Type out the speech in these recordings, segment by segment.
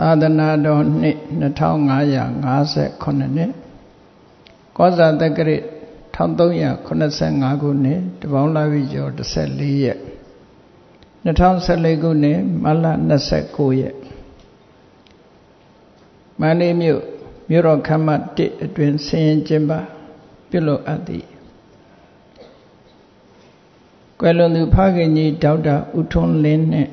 သာသနာတော်နှစ်2558နှစ်ကောဇာတက္ကရာ1385ခုနှစ်တပေါင်းလာပြီကျော်14ရက်2014ခုနှစ်မလ29ရက်မန္တလေးမြို့မြို့တော်ခမ်းမ1အတွင်ဆင်းရင်ကျင်းပပြုလုပ်အပ်သည်ကွယ်လွန်သူဖခင်ကြီးဒေါက်တာဦးထွန်းလင်းနှင့်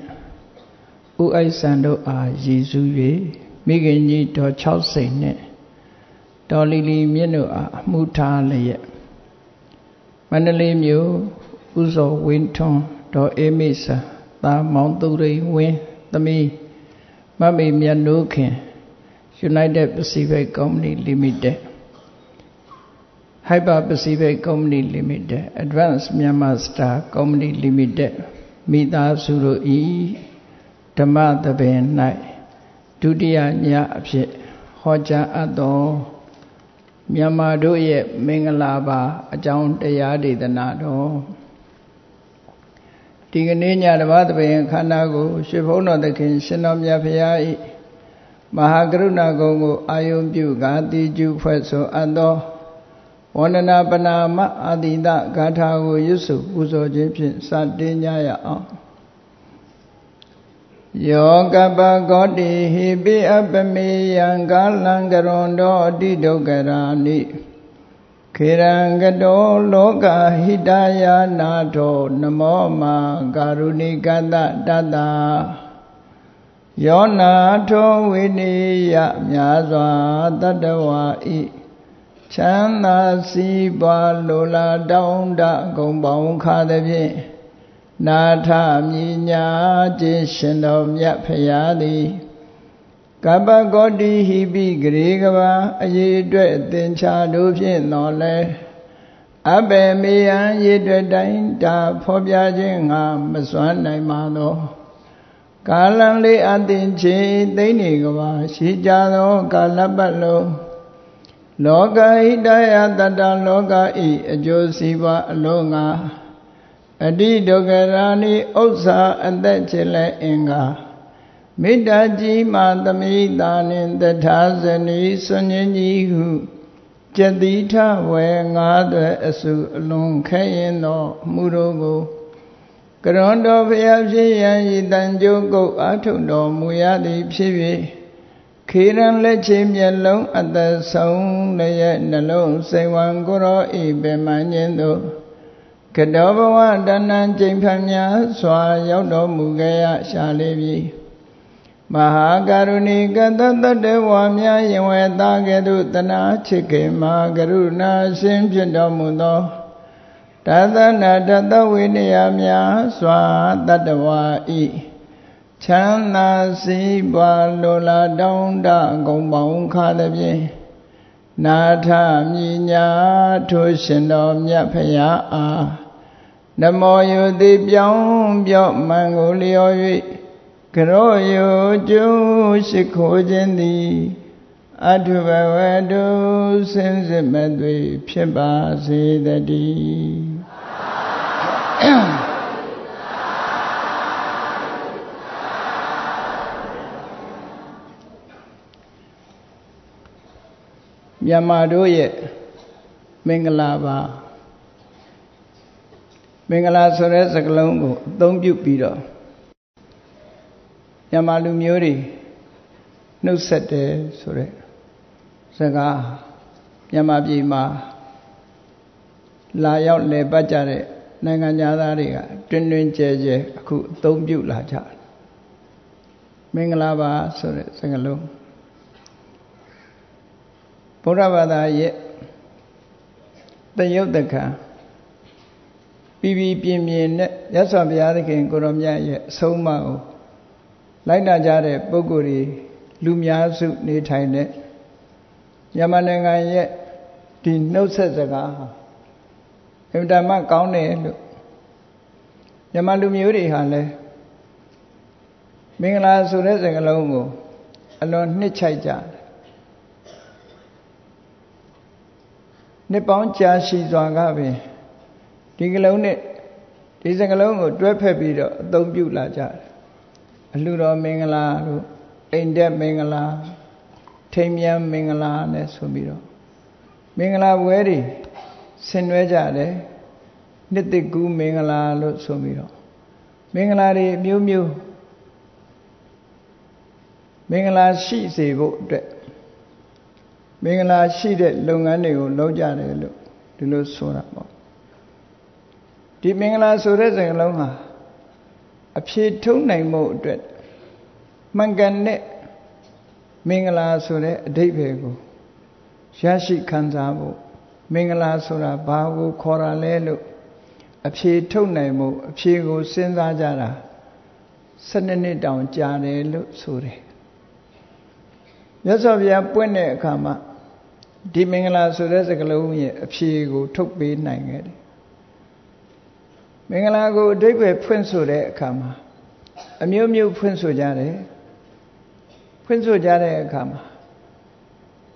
ဥအိုက်ဆန်တို့အားရည်စူး၍မိခင်ကြီးတော်6စိန်နှင့်တော်လီလီမြင့်တို့အားအမှုထားလျက်မန္တလေးမြို့ဥဇော်ဝင်းထွန်းတော်အေးမိဆာသာမောင်သူရိဝင်းသမီးမမေမြတ်နိုးခင် United Pacific Company Limited Hyper Pacific Company Limited Advanced Myanmar Star Company Limited မိသားစုတို့ဤ ဓမ္မသဘင်၌ဒုတိယညအဖြစ်ဟောကြားအပ်သောမြန်မာတို့ရဲ့မင်္ဂလာပါအကြောင်းတရားဒေသနာတော်ဒီကနေ့ညဓမ္မသဘင်ခန္ဓာကိုရွှေဘုန်းတော်သခင် ရှင်တော်မြတ်ဖရာဤမဟာကရုဏာကုံကိုအာယုံပြုကာတိကျုဖွဲ့ဆိုအပ်သောဝန္ဒနာပနာမအာတိတဂါထာကိုရွတ်စုပူဇော်ခြင်းဖြင့်စတင်ကြရအောင် ယောကပကောတိဟိပိအပမေယံကာလံကရွန်တောအတိဒုက္ခရာနိခေရံကတောလောကဟိတယာနာထောနမောမာကာရုဏိကတတတယောနာထောဝိနိယမြာစွာတတဝါဤချမ်းသာစီးပွားလိုလားတောင်းတဂုံပေါင်းခါသည်ဖြင့် နာထမြညာခြင်းရှင်တော်မြတ်ဖရာသည်ကပ္ပဂေါတိဟိပိဂရေကဘာအရေးအတွက်အသင်္ချာတို့ဖြင့်တော်လဲအဘယ်မေယံရေအတွက်တိုင်းတာဖော်ပြခြင်းငါမစွမ်းနိုင်ပါသောကာလံလေးအသင်ချေသိနေကဘာရှိကြသောကာလပတ်လုံးလောကဣတယတတလောကဤအကျိုးစီးပွားအလုံးငါ အတိဒုက္ခရာနိဥစ္စာအသက်ချေလဲအင်္ဂါမေတ္တာကြီးမှသမိတာနှင့်တထာဇနီဆွန်ញင်းကြီးဟုကျတိထဝေငါးသွဲအစုအလွန်ခဲရင်သောမှုတို့ကိုကရွန်တော်ဖျားဖြစ်ရန်ဤတန်ကြိုးကုတ်အာထုံတော်မူရသည်ဖြစ်၍ခေရန်လက်ချေမျက်လုံးအသက်ဆုံးလည်းနှလုံးစိမ်ဝံကိုရောဤပေမှန်ခြင်းတို့ ကတောဘဝတဏ္ဏကျိန်ဖန်များစွာရောက်တော်မူခဲ့ရရှာလေးပြီမဟာကရုဏီကတတတဝါများယင်ဝဲသားကဲ့သို့တနာချစ်ခင်မဟာကရုဏာရှင်ဖြစ်တော်မူသောတသနာတတဝိနည်းများစွာတတဝါဤချမ်းသာစီးပွားလိုလားတောင်းတဂုံပေါင်းခါသည်ဖြင့်နာထမြညာထိုရှင်တော်မြတ်ဖရာအား နမောယုတိပြောင်းပြော့မန်ကိုလျော်၍ကရောယုကျိုးရှိခိုးခြင်းသည်အထုဘဝတုစင်စစ်မဲ့သွေဖြစ်ပါစေတည်းမြန်မာတို့ရဲ့မင်္ဂလာပါ မင်္ဂလာဆိုတဲ့စကားလုံးကိုအသုံးပြုပြီးတော့မြန်မာလူမျိုးတွေနှုတ်ဆက်တယ်ဆိုတဲ့စကားမြန်မာပြည်မှာလာရောက်လည်ပတ်ကြတဲ့နိုင်ငံသားတွေကတွင်တွင်ကျဲကျဲအခုအသုံးပြုလာကြတယ်မင်္ဂလာပါဆိုတဲ့စကားလုံးဗုဒ္ဓဘာသာရဲ့တယုတ်တခံ ပြီးပြီးပြင်းပြင်းနဲ့ရသော်ဘုရားသခင်ကိုရောမြတ်ရဲ့အဆုံးအမကိုလိုက်နာကြတဲ့ပုဂ္ဂိုလ်တွေလူများစုနေထိုင်တဲ့မြန်မာနိုင်ငံရဲ့ဒီနှုတ်ဆက်စကားဟာအင်တာမကောင်းတယ်လို့မြန်မာလူမျိုးတွေဟာလည်းမင်္ဂလာဆိုတဲ့စကားလုံးကိုအလွန်နှစ်ချိုက်ကြတယ်နှစ်ပေါင်းကြာရှည်စွာကပင် ဒီကလုံးနဲ့ဒီစကလုံးကိုတွဲဖက်ပြီးတော့အသုံးပြုလာကြတယ်အလှတော်မင်္ဂလာတို့အိမ်တက်မင်္ဂလာထိမ်မြန်မင်္ဂလာနဲ့ဆိုပြီးတော့မင်္ဂလာပွဲတွေဆင်နွှဲကြတယ်နှစ်သိကူးမင်္ဂလာလို့ဆိုပြီးတော့မင်္ဂလာတွေမျိုးမျိုးမင်္ဂလာရှိစေဖို့အတွက်မင်္ဂလာရှိတဲ့လုပ်ငန်းတွေကိုလုပ်ကြတယ်လို့ဒီလိုဆိုတာပေါ့ ဒီမင်္ဂလာဆိုတဲ့စကားလုံးဟာအဖြေထုတ်နိုင်မှုအတွက်မှန်ကန်တဲ့မင်္ဂလာဆိုတဲ့အဓိပ္ပာယ်ကိုရရှိခံစားဖို့မင်္ဂလာဆိုတာဘာကိုခေါ်တာလဲလို့အဖြေထုတ်နိုင်မှုအဖြေကိုစဉ်းစားကြတာ12နှစ်တောင်ကြာတယ်လို့ဆိုတယ်မြတ်စွာဘုရားပွင့်တဲ့အခါမှာဒီမင်္ဂလာဆိုတဲ့စကားလုံးရဲ့အဖြေကိုထုတ်ပေးနိုင်ခဲ့တယ် မင်္ဂလာကိုအဓိပ္ပာယ်ဖွင့်ဆိုတဲ့အခါမှာအမျိုးမျိုးဖွင့်ဆိုကြတယ်ဖွင့်ဆိုကြတဲ့အခါမှာ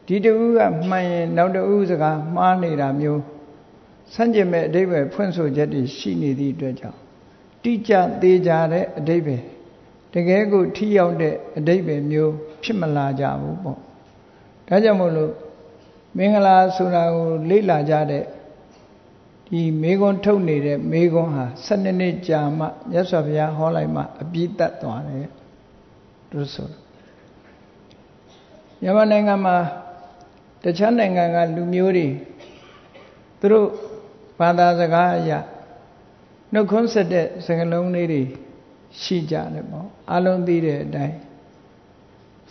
ဒီတူကမှန်ရင်နောက်တူစကားမှားနေတာမျိုးဆန့်ကျင်မဲ့အဓိပ္ပာယ်ဖွင့်ဆိုချက်တွေရှိနေသည့်အတွက်ကြောင့်တိကျသေးကြတဲ့အဓိပ္ပာယ်တကယ်ကိုထိရောက်တဲ့အဓိပ္ပာယ်မျိုးဖြစ်မလာကြဘူးပေါ့ဒါကြောင့်မို့လို့မင်္ဂလာဆိုတာကိုလေ့လာကြတဲ့ ဒီမေခွန်းထုတ်နေတဲ့မေခွန်းဟာ12နှစ်ကြာမှမြတ်စွာဘုရားဟောလိုက်မှအပြည့်တတ်သွားတယ်သူဆိုမြန်မာနိုင်ငံမှာတခြားနိုင်ငံကလူမျိုးတွေသူတို့ဘာသာစကားအရနှုတ်ခွန်းဆက်တဲ့စကားလုံးလေးတွေရှိကြတယ်ပေါ့အလုံးသိတဲ့အတိုင်း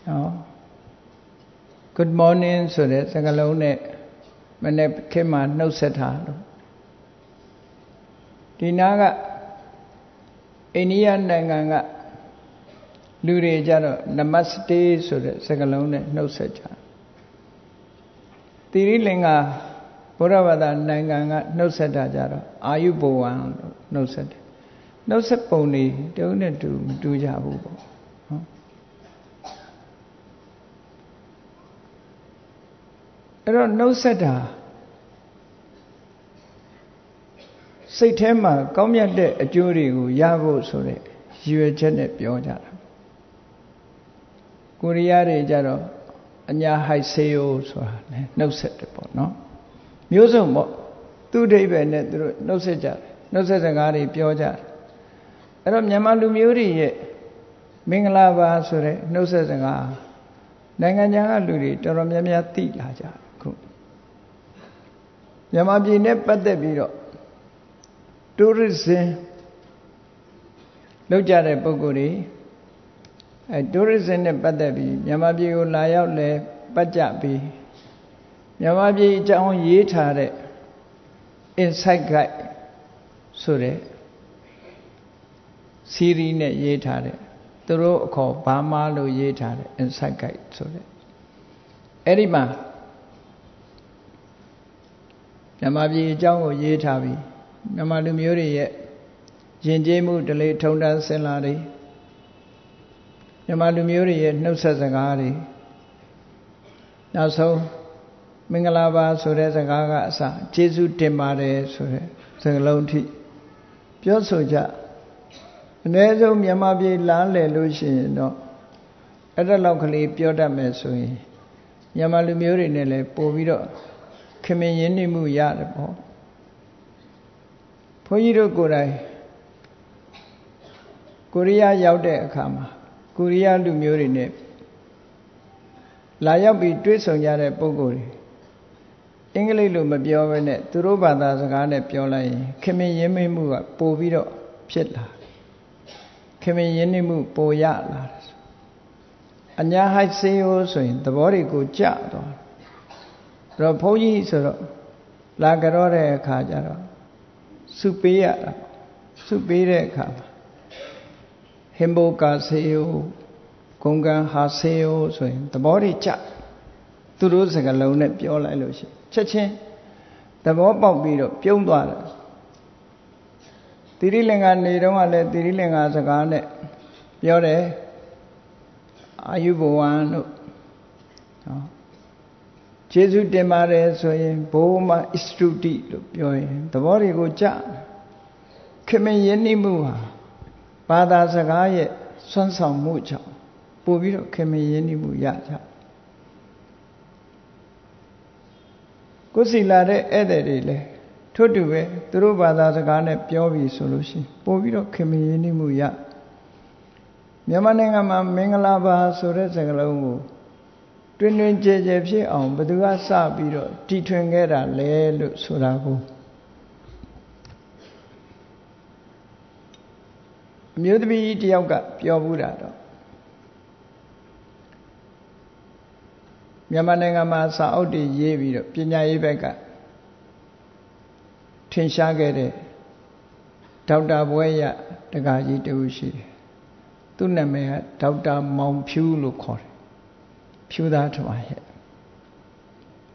ဟော good morning ဆိုတဲ့စကားလုံးနဲ့မနေ့ခေတ်မှာနှုတ်ဆက်တာလို့ ဒီနာကအိန္ဒိယနိုင်ငံကလူတွေကြတော့ namaste ဆိုတဲ့စကားလုံးနဲ့နှုတ်ဆက်ကြသီရိလင်္ကာဘုရားဘာသာနိုင်ငံကနှုတ်ဆက်တာကြတော့အာယုဘဝံလို့နှုတ်ဆက်တယ်နှုတ်ဆက်ပုံတွေတုံးနဲ့တူမတူကြဘူးပေါ့နော်အဲ့တော့နှုတ်ဆက်တာ စိတ်ထဲမှာကောင်းမြတ်တဲ့အကျိုးတွေကိုရဖို့ဆိုတဲ့ရည်ရွယ်ချက်နဲ့ပြောကြတာကိုရီးယားတွေကြတော့အညာဟိုက်ဆေယိုဆိုတာနဲ့နှုတ်ဆက်တယ်ပေါ့နော်မျိုးစုံပေါ့သူ့ဒိဗ္ဗေနဲ့သူတို့နှုတ်ဆက်ကြတယ်နှုတ်ဆက်စကားတွေပြောကြတယ်အဲ့တော့မြန်မာလူမျိုးတွေရဲ့မင်္ဂလာပါဆိုတဲ့နှုတ်ဆက်စကားနိုင်ငံခြားကလူတွေတော်တော်များများသိလာကြခုမြန်မာပြည်နဲ့ပတ်သက်ပြီးတော့ tourism လောက်ကြတဲ့ပုံကိုယ်တွေအဲ tourism နဲ့ပတ်သက်ပြီးမြန်မာပြည်ကိုလာရောက်လဲပတ်ကြပြီးမြန်မာပြည်အကြောင်းရေးထားတဲ့ insight guide ဆိုတဲ့စီရီနဲ့ရေးထားတဲ့သူတို့အခေါ်ဘာမာလို့ရေးထားတဲ့ insight guide ဆိုတဲ့အဲ့ဒီမှာမြန်မာပြည်အကြောင်းကိုရေးထားပြီး မြန်မာလူမျိုးတွေရဲ့ယဉ်ကျေးမှုဓလေ့ထုံတန်းစင်လာတွေမြန်မာလူမျိုးတွေရဲ့နှုတ်ဆက်စကားတွေနောက်ဆုံးမင်္ဂလာပါဆိုတဲ့စကားကအစကျေးဇူးတင်ပါတယ်ဆိုတဲ့စကားလုံးထိပြောဆိုကြအ ਨੇ ဆုံးမြန်မာပြည်လားလည်လို့ရှိရင်တော့အဲ့ဒါလောက်ကလေးပြောတတ်မယ်ဆိုရင်မြန်မာလူမျိုးတွေနဲ့လည်းပို့ပြီးတော့ခင်မင်ရင်းနှီးမှုရတယ်ပေါ့ ဘုန်းကြီးတို့ကိုယ်တိုင်ကိုရီးယားရောက်တဲ့အခါမှာကိုရီးယားလူမျိုးတွေနဲ့လာရောက်ပြီးတွေ့ဆုံကြတဲ့ပုံကိုယ်တွေအင်္ဂလိပ်လိုမပြောဘဲနဲ့သူတို့ဘာသာစကားနဲ့ပြောလိုက်ရင်ခင်မင်ရင်းမိမှုကပိုပြီးတော့ဖြစ်လာခင်မင်ရင်းနှီးမှုပိုရလာတယ်အညာဟိုက်စေယောဆိုရင်သဘောတွေကိုကြသွားတယ်တော့ဘုန်းကြီးဆိုတော့လာကြတော့တဲ့အခါကျတော့ စုပေးရတာစုပေးတဲ့အခါမှာဟင်္ဘောကာစေယောဂုံကံဟာစေယောဆိုရင်သဘောတွေကြသူတို့စကားလုံးနဲ့ပြောလိုက်လို့ရှိချက်ချင်းသဘောပေါက်ပြီးတော့ပြုံးသွားတယ်တိရိလင်္ကာနေတော့ကလည်းတိရိလင်္ကာစကားနဲ့ပြောတယ်အာယုဘဝံတို့နော် ကျေးဇူးတင်ပါတယ်ဆိုရင်ဘိုးမဣစတုတိလို့ပြောရင်သဘောတွေကိုကြခင်မင်းယဉ်နှိမှုဟာဘာသာစကားရဲ့စွမ်းဆောင်မှုကြောင့်ပပို့ပြီးတော့ခင်မင်းရင်းနှီးမှုရကြကိုယ်စီလာတဲ့ဧည့်သည်တွေလည်းထို့တူပဲသူတို့ဘာသာစကားနဲ့ပြောပြီးဆိုလို့ရှိရင်ပို့ပြီးတော့ခင်မင်းရင်းနှီးမှုရမြန်မာနိုင်ငံမှာမင်္ဂလာပါဆိုတဲ့စကားလုံးကို တွင်တွင်ကြဲကြဲဖြစ်အောင်ဘယ်သူကစပြီးတော့တီထွင်ခဲ့တာလဲလို့ဆိုတာကိုအမျိုးသမီးတယောက်ကပြောဘူးတာတော့မြန်မာနိုင်ငံမှာစာအုပ်တွေရေးပြီးတော့ပညာရေးဘက်ကထင်ရှားခဲ့တဲ့ဒေါက်တာဘွဲရတက္ကကြီးတူရှိတယ်သူ့နာမည်ကဒေါက်တာမောင်ဖြူလို့ခေါ်တယ် ဖြူသားထွားရဲ့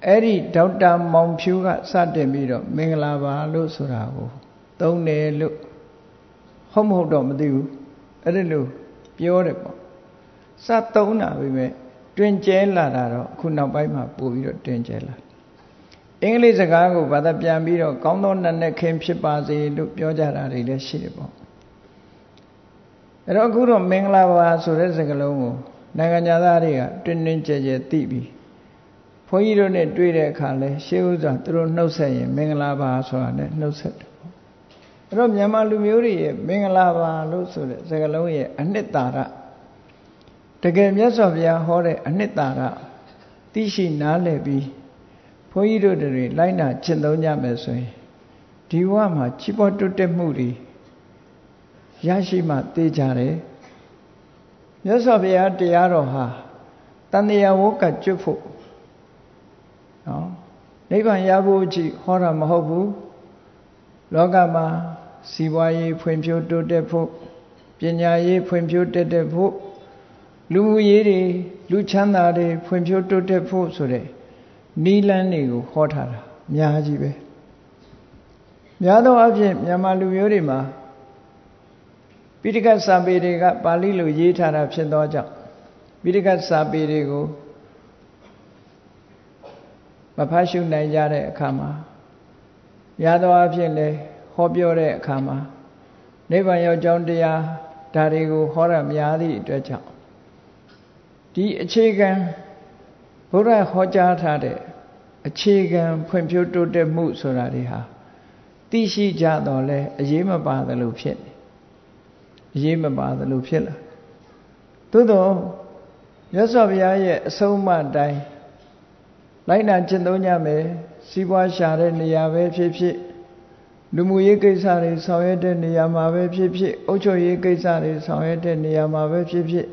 အဲ့ဒီဒေါက်တာမောင်ဖြူကစတင်ပြီးတော့မင်္ဂလာပါလို့ဆိုတာကိုသုံးတယ်လို့ဟုတ်မဟုတ်တော့မသိဘူးအဲ့ဒါလို့ပြောတယ်ပေါ့စသုံးတာပဲပဲတွင်ကျဲလာတာတော့အခုနောက်ပိုင်းမှာပို့ပြီးတော့တွင်ကျဲလာအင်္ဂလိပ်စကားကိုဘာသာပြန်ပြီးတော့ကောင်းသောနတ်နဲ့ခင်ဖြစ်ပါစေလို့ပြောကြတာတွေလည်းရှိတယ်ပေါ့အဲ့တော့အခုတော့မင်္ဂလာပါဆိုတဲ့စကားလုံးကို နိုင်ငံသားတွေကတွင်တွင်ကျဲကျဲသိပြီဘုန်းကြီးတို့နဲ့တွေ့တဲ့အခါလဲရှေးဥစွာသူတို့နှုတ်ဆက်ရင်မင်္ဂလာပါဆိုတာနဲ့နှုတ်ဆက်တယ်ပေါ့အဲ့တော့မြန်မာလူမျိုးတွေရဲ့မင်္ဂလာပါလို့ဆိုတဲ့စကားလုံးရဲ့အနှစ်သာရတကယ်မြတ်စွာဘုရားဟောတဲ့အနှစ်သာရသိရှိနားလည်ပြီးဘုန်းကြီးတို့တွေလိုက်နာကျင့်သုံးကြမယ်ဆိုရင်ဒီဘဝမှာချီးပွားတိုးတက်မှုတွေရရှိမှသိကြတယ် မြတ်စွာဘုရားတရားတော်ဟာတန်တရားဝုကကျွတ်ဖို့နော်နိဗ္ဗာန်ရဖို့ကြည့်ဟောတာမဟုတ်ဘူးလောကမှာစီးပွားရေးဖွံ့ဖြိုးတိုးတက်ဖို့ပညာရေးဖွံ့ဖြိုးတက်တက်ဖို့လူမှုရေးတွေလူချမ်းသာတွေဖွံ့ဖြိုးတိုးတက်ဖို့ဆိုတဲ့နီးလန်းတွေကိုဟောထားတာအများကြီးပဲများသောအားဖြင့်မြန်မာလူမျိုးတွေမှာ ပိဋကတ်စာပေတွေကပါဠိလိုရေးထားတာဖြစ်သောကြောင့်ပိဋကတ်စာပေတွေကိုမဖတ်ရှုနိုင်ကြတဲ့အခါမှာရသောအဖြစ်လဲဟောပြောတဲ့အခါမှာနိဗ္ဗာန်ရောက်ကြောင်းတရားဒါတွေကိုဟောရများသည့်အတွက်ကြောင့်ဒီအခြေခံဘုရားဟောကြားထားတဲ့အခြေခံဖွံ့ဖြိုးတိုးတက်မှုဆိုတာတွေဟာသိရှိကြတော့လဲအရေးမပါသလိုဖြစ်နေ အရေးမပါသလိုဖြစ်လာသို့တော့မြတ်စွာဘုရားရဲ့အဆုံးအမတိုင်းလိုက်နာကျင့်သုံးကြမယ်စီးပွားရှာတဲ့နေရာပဲဖြစ်ဖြစ်လူမှုရေးကိစ္စတွေဆောင်ရွက်တဲ့နေရာမှာပဲဖြစ်ဖြစ်အုပ်ချုပ်ရေးကိစ္စတွေဆောင်ရွက်တဲ့နေရာမှာပဲဖြစ်ဖြစ်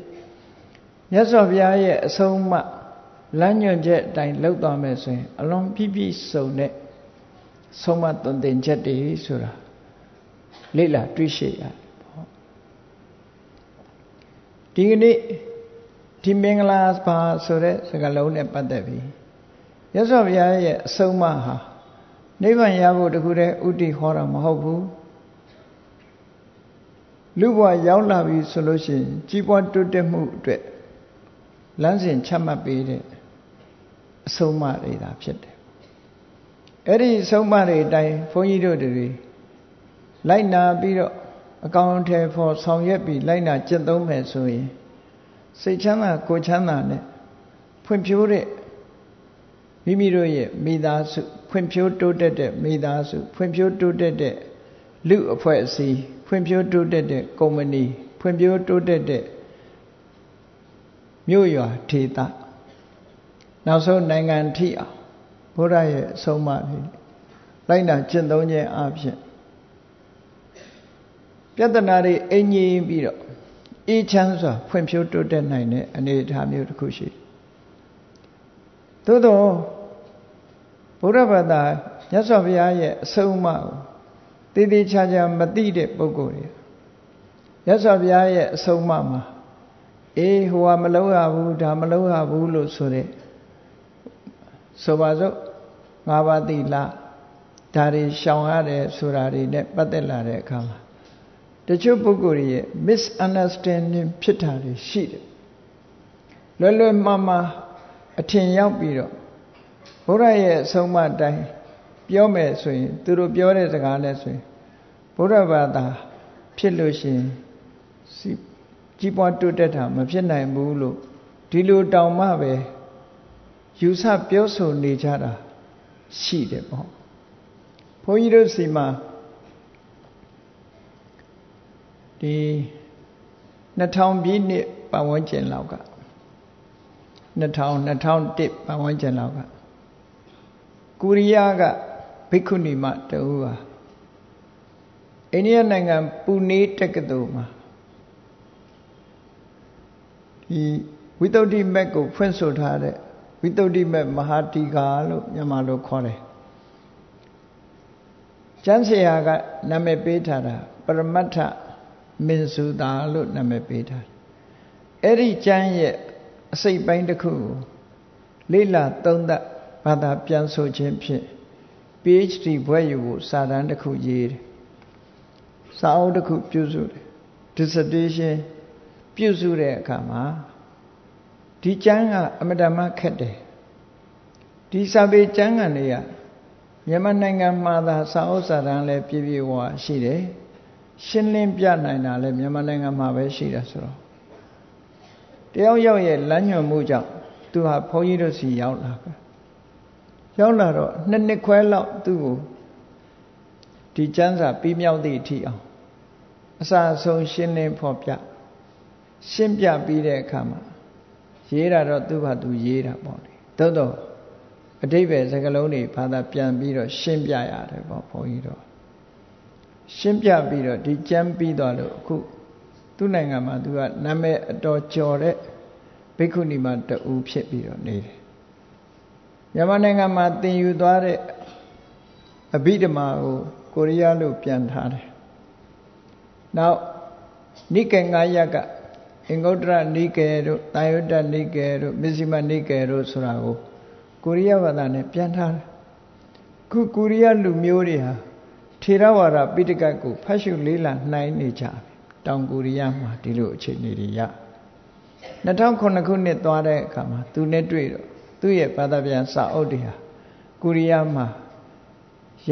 မြတ်စွာဘုရားရဲ့အဆုံးအမလမ်းညွှန်ချက်အတိုင်းလုပ်သွားမယ်ဆိုရင်အလွန်ပြည့်ပြည့်စုံတဲ့ဆုံးမသွန်သင်ချက်တွေဆိုတာလေ့လာတွေ့ရှိရတယ်ပေါ့ ဒီကနေ့ဒီမင်္ဂလာပါဆိုတဲ့စကားလုံးနဲ့ပတ်သက်ပြီးရသော်ဘုရားရဲ့အဆုံးအမဟာနိဗ္ဗာန်ရဖို့တခုတည်းဥတည်ဟောတာမဟုတ်ဘူးလူဘဝရောက်လာပြီဆိုလို့ရှိရင်ကြီးပွားတိုးတက်မှုအတွက်လမ်းစဉ်ချမှတ်ပေးတဲ့အဆုံးအမတွေသာဖြစ်တယ်အဲ့ဒီအဆုံးအမတွေအတိုင်းဘုန်းကြီးတို့တွေလိုက်နာပြီးတော့ အကောင်အထည်ဖော်ဆောင်ရွက်ပြီးလိုက်နာကျင့်သုံးမယ်ဆိုရင်စိတ်ချမ်းသာကိုယ်ချမ်းသာနဲ့ဖွံ့ဖြိုးတဲ့မိမိတို့ရဲ့မိသားစုဖွံ့ဖြိုးတိုးတက်တဲ့မိသားစုဖွံ့ဖြိုးတိုးတက်တဲ့လူအဖွဲ့အစည်းဖွံ့ဖြိုးတိုးတက်တဲ့ကုမ္ပဏီဖွံ့ဖြိုးတိုးတက်တဲ့မြို့ရွာဒေသနောက်ဆုံးနိုင်ငံထိအောင်ဘုရားရဲ့အဆုံးအမတွေလိုက်နာကျင့်သုံးခြင်းအပြင် ပြဿနာတွေအငြင်းပြီးတော့အေးချမ်းစွာဖွံ့ဖြိုးတိုးတက်နိုင်တဲ့အနေအထားမျိုးတစ်ခုရှိသို့တော့ဘုရားဘာသာမြတ်စွာဘုရားရဲ့အဆုံးအမကိုတည်တည်ချာချာမသိတဲ့ပုဂ္ဂိုလ်တွေမြတ်စွာဘုရားရဲ့အဆုံးအမမှာအေးဟိုကမလုံးရဘူးဒါမလုံးရဘူးလို့ဆိုတဲ့ဆိုပါစို့ငါးပါးသီလဒါတွေရှောင်ရတယ်ဆိုတာတွေနဲ့ပတ်သက်လာတဲ့အခါမှာ တချို့ပုဂ္ဂိုလ်ရဲ့ misunderstanding ဖြစ်တာတွေရှိတယ်လွယ်လွယ်မှားမှားအထင်ရောက်ပြီးတော့ဘုရားရဲ့အဆုံးအမတိုင်းပြောမယ်ဆိုရင်သူတို့ပြောတဲ့စကားနဲ့ဆိုရင်ဘုရားဘာသာဖြစ်လို့ရှိရင်ကြီးပွားတိုးတက်တာမဖြစ်နိုင်ဘူးလို့ဒီလိုတောင်မှပဲယူဆပြောဆိုနေကြတာရှိတယ်ပေါ့ဘုန်းကြီးတို့စီမှာ ဒီ2000ပြည့်နှစ်ပတ်ဝန်းကျင်လောက်က2000 2001ပတ်ဝန်းကျင်လောက်ကကိုရီးယားကဘိက္ခုနီမတူဟာအိန္ဒိယနိုင်ငံပူနေတက္ကသိုလ်မှာဒီဝိသုဒ္ဓိမက်ကိုဖွင့်ဆိုထားတဲ့ဝိသုဒ္ဓိမက်မဟာတီကာလို့မြန်မာလိုခေါ်တယ်ကျမ်းဆရာကနာမည်ပေးထားတာပရမတ္ထ မင်စုတာလို့နာမည်ပေးထားတယ်အဲ့ဒီကျမ်းရဲ့အစိတ်ပိုင်းတစ်ခုကိုလေ့လာသုံးသပ်ဘာသာပြန်ဆိုခြင်းဖြင့် PhD ဘွဲ့ယူဖို့စာတမ်းတစ်ခုရေးတယ်စာအုပ်တစ်ခုပြုစုတယ် dissertation ပြုစုတဲ့အခါမှာဒီကျမ်းကအမတမခက်တယ်ဒီစာပေကျမ်းကန်တွေကမြန်မာနိုင်ငံမှာသာစာအုပ်စာတမ်းလည်းပြည့်ပြည့်ဝရှိတယ် ရှင်းလင်းပြနိုင်တာလည်းမြန်မာနိုင်ငံမှာပဲရှိတယ်ဆိုတော့တယောက်ယောက်ရဲ့လမ်းညွှန်မှုကြောင့်သူဟာဘုန်းကြီးတို့စီရောက်လာတယ်ရောက်လာတော့နှစ်နှစ်ခွဲလောက်သူ့ကိုဒီကျမ်းစာပြီးမြောက်သည့်အထိအောင်အစာဆုံးရှင်းလင်းဖော်ပြရှင်းပြပြီးတဲ့အခါမှာရေးတာတော့သူ့ဘာသူရေးတာပေါ့လေသို့တော့အတိပ္ပယ်စကားလုံးတွေဘာသာပြန်ပြီးတော့ရှင်းပြရတယ်ပေါ့ဘုန်းကြီးတော့ ရှင်းပြပြီးတော့ဒီကျမ်းပြီးသွားလို့အခုသူ့နိုင်ငံမှာသူကနာမည်အတော်ကျော်တဲ့ဘိက္ခုနီမတူဖြစ်ပြီးတော့နေတယ်မြန်မာနိုင်ငံမှာသင်ယူသွားတဲ့အဘိဓမ္မာကိုကိုရီးယားလို့ပြန်ထားတယ်နောက်နိကေငါယကအင်္ဂုတ္တရနိကေတို့တာယုတ္တနိကေတို့မစ္စည်းမနိကေတို့ဆိုတာကိုကိုရီးယားဘာသာနဲ့ပြန်ထားတယ်ခုကိုရီးယားလူမျိုးတွေဟာ ထေရဝါဒပိဋကတ်ကိုဖတ်ရှုလေးလာနှိုင်းနေကြတယ်တောင်ကိုရီးယားမှာဒီလိုအခြေအနေတွေရ2009ခုနှစ်သွားတဲ့အခါမှာသူနဲ့တွေ့တော့သူ့ရဲ့ဘာသာပြန်စာအုပ်တွေဟာကိုရီးယားမှာ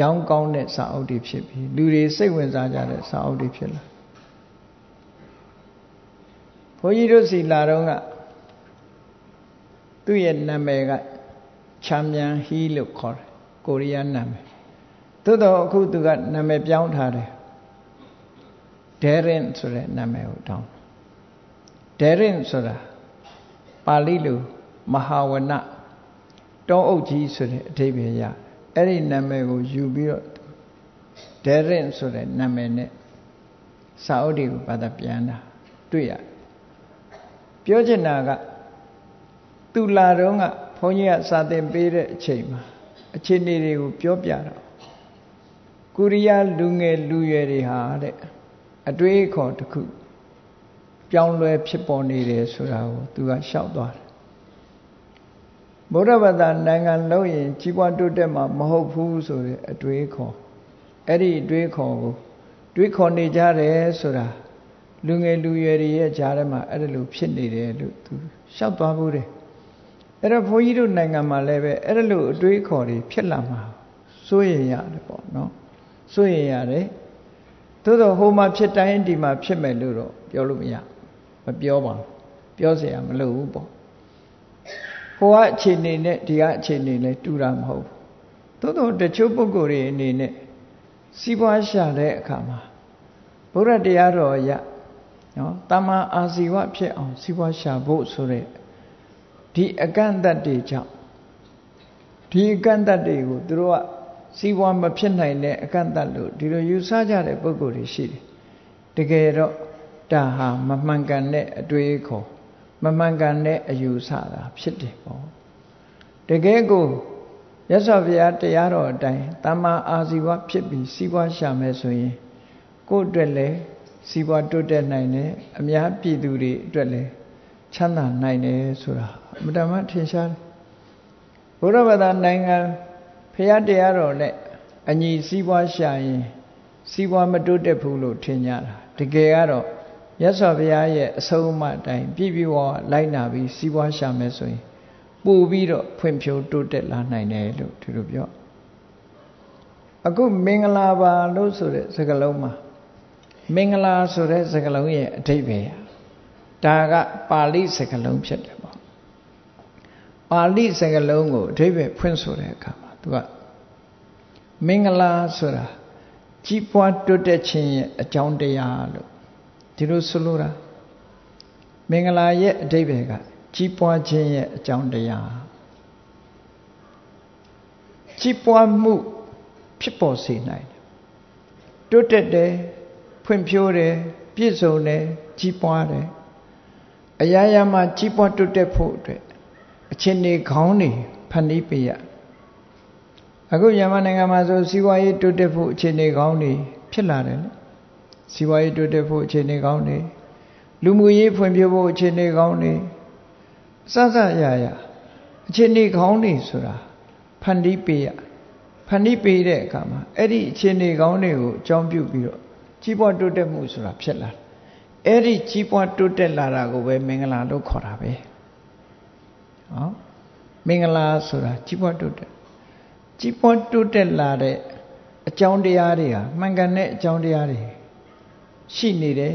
ရောင်းကောင်းတဲ့စာအုပ်တွေဖြစ်ပြီးလူတွေစိတ်ဝင်စားကြတဲ့စာအုပ်တွေဖြစ်လာဘုန်းကြီးတို့စီလာတော့ကသူ့ရဲ့နာမည်ကချမ်းမြန်ဟီလို့ခေါ်တယ်ကိုရီးယားနာမည် သို့တော့အခုသူကနာမည်ပြောင်းထားတယ်ဒဲရင်ဆိုတဲ့နာမည်ကိုတောင်းဒဲရင်ဆိုတာပါဠိလိုမဟာဝနတောအုပ်ကြီးဆိုတဲ့အဓိပ္ပာယ်ရအဲ့ဒီနာမည်ကိုယူပြီးတော့ဒဲရင်ဆိုတဲ့နာမည်နဲ့စာအုပ်တွေကိုဘာသာပြန်တာတွေ့ရပြောချင်တာကသူလာတော့ကဘုန်းကြီးကစာသင်ပေးတဲ့အချိန်မှာအခြေအနေတွေကိုပြောပြတော့ ကိုရီးယားလူငယ်လူရွယ်တွေဟာတဲ့အတွေးအခေါ်တစ်ခုပြောင်းလဲဖြစ်ပေါ်နေတယ်ဆိုတာကိုသူကရှောက်သွားတယ်ဗုဒ္ဓဘာသာနိုင်ငံလုံးရင်ကြီးပွားတိုးတက်မှာမဟုတ်ဘူးဆိုတဲ့အတွေးခေါ်အဲ့ဒီအတွေးခေါ်ကိုတွေးခေါ်နေကြတယ်ဆိုတာလူငယ်လူရွယ်တွေရဲ့ကြားထဲမှာအဲ့ဒါလိုဖြစ်နေတယ်လို့သူရှောက်သွားဘူးတယ်အဲ့တော့ဘုန်းကြီးတို့နိုင်ငံမှာလည်းပဲအဲ့ဒါလိုအတွေးခေါ်တွေဖြစ်လာမှာစိုးရင်ရတယ်ပေါ့နော် စိုးရင်ရတယ်သို့တော့ဟိုမှာဖြစ်တိုင်းဒီမှာဖြစ်မယ်လို့တော့ပြောလို့မရမပြောပါဘူးပြောเสียမလိုဘူးပေါ့ဟိုကအခြေအနေနဲ့ဒီကအခြေအနေနဲ့တူတာမဟုတ်ဘူးသို့တော့တချို့ပုဂ္ဂိုလ်တွေအနေနဲ့စီးပွားရှာတဲ့အခါမှာဘုရားတရားတော်ရနော်တမန်အာဇီဝဖြစ်အောင်စီးပွားရှာဖို့ဆိုတဲ့ဒီအကန့်အသတ်တွေကြောင့်ဒီအကန့်အသတ်တွေကိုသူတို့က စီးပွားမဖြစ်နိုင်တဲ့အကန့်အသတ်လို့ဒီလိုယူဆကြတဲ့ပုဂ္ဂိုလ်တွေရှိတယ်တကယ်တော့ဒါဟာမမှန်ကန်တဲ့အတွေ့အခေါ်မမှန်ကန်တဲ့အယူဆတာဖြစ်တယ်ပေါ့တကယ်ကိုရသော်ဘုရားတရားတော်အတိုင်းတမ္မာအာဇီဝဖြစ်ပြီးစီးပွားရှာမယ်ဆိုရင်ကိုယ့်အတွက်လည်းစီးပွားတိုးတက်နိုင်တယ်အများပြည်သူတွေအတွက်လည်းချမ်းသာနိုင်တယ်ဆိုတာအမှန်တမ်းထင်ရှားတယ်ဘုရားဘာသာနိုင်ငံ ဖရာတရားတော်နဲ့အညီစီးပွားရှာရင်စီးပွားမတိုးတက်ဘူးလို့ထင်ကြတာတကယ်ကတော့ရသော်ဘုရားရဲ့အဆုံးအမအတိုင်းပြည့်ပြည့်ဝဝလိုက်နာပြီးစီးပွားရှာမယ်ဆိုရင်ပို့ပြီးတော့ဖွံ့ဖြိုးတိုးတက်လာနိုင်တယ်လို့သူတို့ပြောအခုမင်္ဂလာပါလို့ဆိုတဲ့စကားလုံးမှာမင်္ဂလာဆိုတဲ့စကားလုံးရဲ့အဓိပ္ပာယ်ဒါကပါဠိစကားလုံးဖြစ်တယ်ပေါ့ပါဠိစကားလုံးကိုအဓိပ္ပာယ်ဖွင့်ဆိုတဲ့အခါမှာ သူကမင်္ဂလာဆိုတာကြီးပွားတိုးတက်ခြင်းရဲ့အကြောင်းတရားလို့ဒီလိုဆိုလိုတာမင်္ဂလာရဲ့အဓိပ္ပာယ်ကကြီးပွားခြင်းရဲ့အကြောင်းတရားကြီးပွားမှုဖြစ်ပေါ်စေနိုင်တယ်တိုးတက်တယ်ဖွံ့ဖြိုးတယ်ပြည့်စုံတယ်ကြီးပွားတယ်အရာရာမှာကြီးပွားတိုးတက်ဖို့အတွက်အချင်းနေခေါင်းနေဖန်တီးပေးရ အခုမြန်မာနိုင်ငံမှာဆိုစီးပွားရေးတိုးတက်ဖို့အခြေအနေကောင်းနေဖြစ်လာတယ်လေစီးပွားရေးတိုးတက်ဖို့အခြေအနေကောင်းနေလူမှုရေးဖွံ့ဖြိုးဖို့အခြေအနေကောင်းနေစစရရအခြေအနေကောင်းနေဆိုတာဖန်တီးပေးရဖန်တီးပေးတဲ့အခါမှာအဲ့ဒီအခြေအနေကောင်းတွေကိုအကြောင်းပြုပြီးတော့ကြီးပွားတိုးတက်မှုဆိုတာဖြစ်လာတယ်အဲ့ဒီကြီးပွားတိုးတက်လာတာကိုပဲမင်္ဂလာလို့ခေါ်တာပဲဟောမင်္ဂလာဆိုတာကြီးပွားတိုးတက် ကြီးပွားတိုးတက်လာတဲ့အကြောင်းတရားတွေဟာမှန်ကန်တဲ့အကြောင်းတရားတွေရှိနေတယ်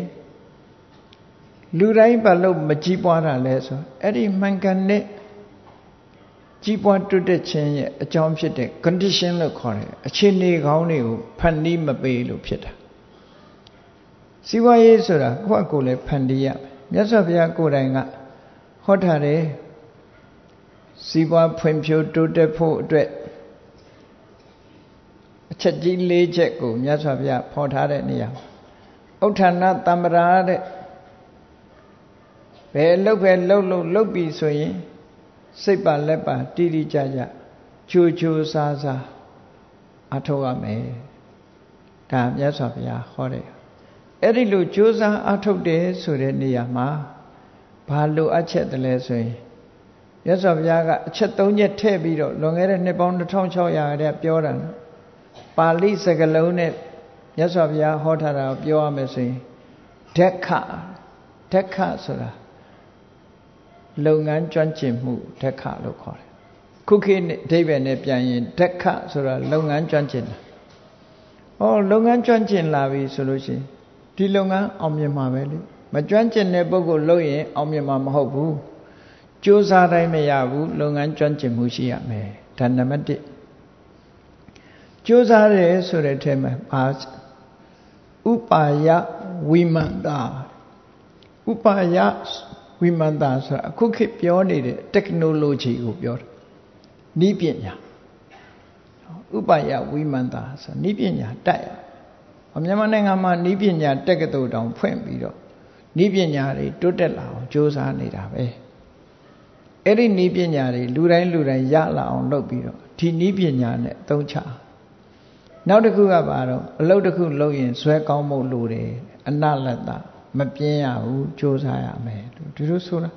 လူတိုင်းဘာလို့မကြီးပွားတာလဲဆိုအဲ့ဒီမှန်ကန်တဲ့ကြီးပွားတိုးတက်ခြင်းရဲ့အကြောင်းဖြစ်တဲ့ condition လို့ခေါ်တယ်အခြေအနေကောင်းတွေကိုဖန်တီးမပေးလို့ဖြစ်တာစီဝါရေးဆိုတာကိုယ့်အကိုလည်းဖန်တီးရမြတ်စွာဘုရားကိုယ်တိုင်ကဟောထားတယ်စီးပွားဖွံ့ဖြိုးတိုးတက်ဖို့အတွက် အချက်ကြီး၄ချက်ကိုမြတ်စွာဘုရားဖော်ထားတဲ့နေရာဥဋ္ဌာဏတမ္ပရာတဲ့ဘယ်လှုပ်ပဲလှုပ်လို့လှုပ်ပြီဆိုရင်စိတ်ပါလက်ပါတိတိကျကျချိုချိုစားစားအထောက်ရမယ်ဒါမြတ်စွာဘုရားဟောတယ်အဲ့ဒီလိုကြိုးစားအထုတ်တယ်ဆိုတဲ့နေရာမှာဘာလိုအပ်ချက်တလဲဆိုရင်မြတ်စွာဘုရားကအချက်၃ချက်ထည့်ပြီးတော့လွန်ခဲ့တဲ့နှစ်ပေါင်း2600တဲ့ပြောတာနော် ပါဠိစကားလုံးနဲ့မြတ်စွာဘုရားဟောထားတာကိုပြောရမယ်ဆိုရင်ဓက္ခဓက္ခဆိုတာလုပ်ငန်းကျွမ်းကျင်မှုဓက္ခလို့ခေါ်တယ်ခုခေတ်အဓိပ္ပာယ်နဲ့ပြန်ရင်ဓက္ခဆိုတာလုပ်ငန်းကျွမ်းကျင်တာဩလုပ်ငန်းကျွမ်းကျင်လာပြီဆိုလို့ရှိရင်ဒီလုပ်ငန်းအောင်မြင်မှာပဲလေမကျွမ်းကျင်တဲ့ပုဂ္ဂိုလ်လုပ်ရင်အောင်မြင်မှာမဟုတ်ဘူးကြိုးစားတိုင်းမရဘူးလုပ်ငန်းကျွမ်းကျင်မှုရှိရမယ်ဒါနံပါတ်1 ကြိုးစားတယ်ဆိုတဲ့ထဲမှာပါဥပါယဝိမန္တာဥပါယဝိမန္တာဆိုတာအခုခေတ်ပြောနေတဲ့ technology ကိုပြောတာဤပညာဥပါယဝိမန္တာဆိုတာဤပညာတက်ရမြန်မာနိုင်ငံမှာဤပညာတက်ကတူတောင်ဖွင့်ပြီးတော့ဤပညာတွေတိုးတက်လာအောင်ကြိုးစားနေတာပဲအဲ့ဒီဤပညာတွေလူတိုင်းလူတိုင်းရလာအောင်လုပ်ပြီးတော့ဒီဤပညာနဲ့အသုံးချ နောက်တစ်ခုကပါတော့အလုပ်တစ်ခုလုပ်ရင်ဇွဲကောင်းမှုလိုတယ်အနလတ္တမပြင်းရဘူးကြိုးစားရမယ်ဒီလိုဆိုတာ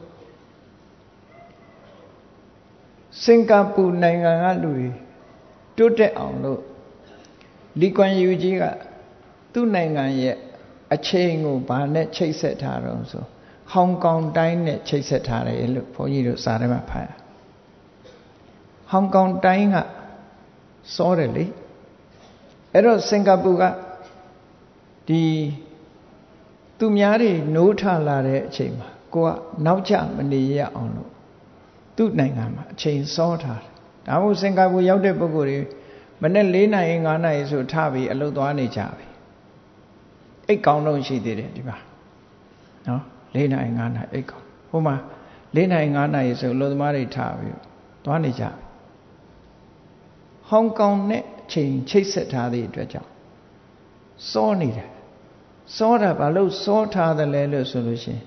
စင်ကာပူနိုင်ငံကလူတွေတိုးတက်အောင်လို့လီကွမ်ယူကြီးကသူ့နိုင်ငံရဲ့အချိန်ကိုဘာနဲ့ချိတ်ဆက်ထားတော့ဆိုဟောင်ကောင်တိုင်းနဲ့ချိတ်ဆက်ထားတယ်လို့ဘုန်းကြီးတို့စာထဲမှာဖတ်ရဟောင်ကောင်တိုင်းကစောတယ်လေ အဲ့တော့စင်ကာပူကဒီသူများတွေနိုးထလာတဲ့အချိန်မှာကိုကနောက်ကျမနေရအောင်လို့သူ့နိုင်ငံမှာအချိန်စောထားတယ်ဒါမို့စင်ကာပူရောက်တဲ့ပုဂ္ဂိုလ်တွေမနေ့၄နာရီ၅နာရီဆိုထပြီးအလုပ်သွားနေကြပြီအိတ်ကောင်းတော့ရှိသေးတယ်ဒီမှာနော်၄နာရီ၅နာရီအိတ်ကောင်းဟိုမှာ၄နာရီ၅နာရီဆိုလူသမားတွေထားပြီးသွားနေကြပြီဟောင်ကောင်နဲ့ ချိန်ချိတ်ဆက်ထားသည့်အတွက်ကြောင့်စောနေတယ်စောတာဘာလို့စောထားတယ်လဲလို့ဆိုလို့ရှိရင်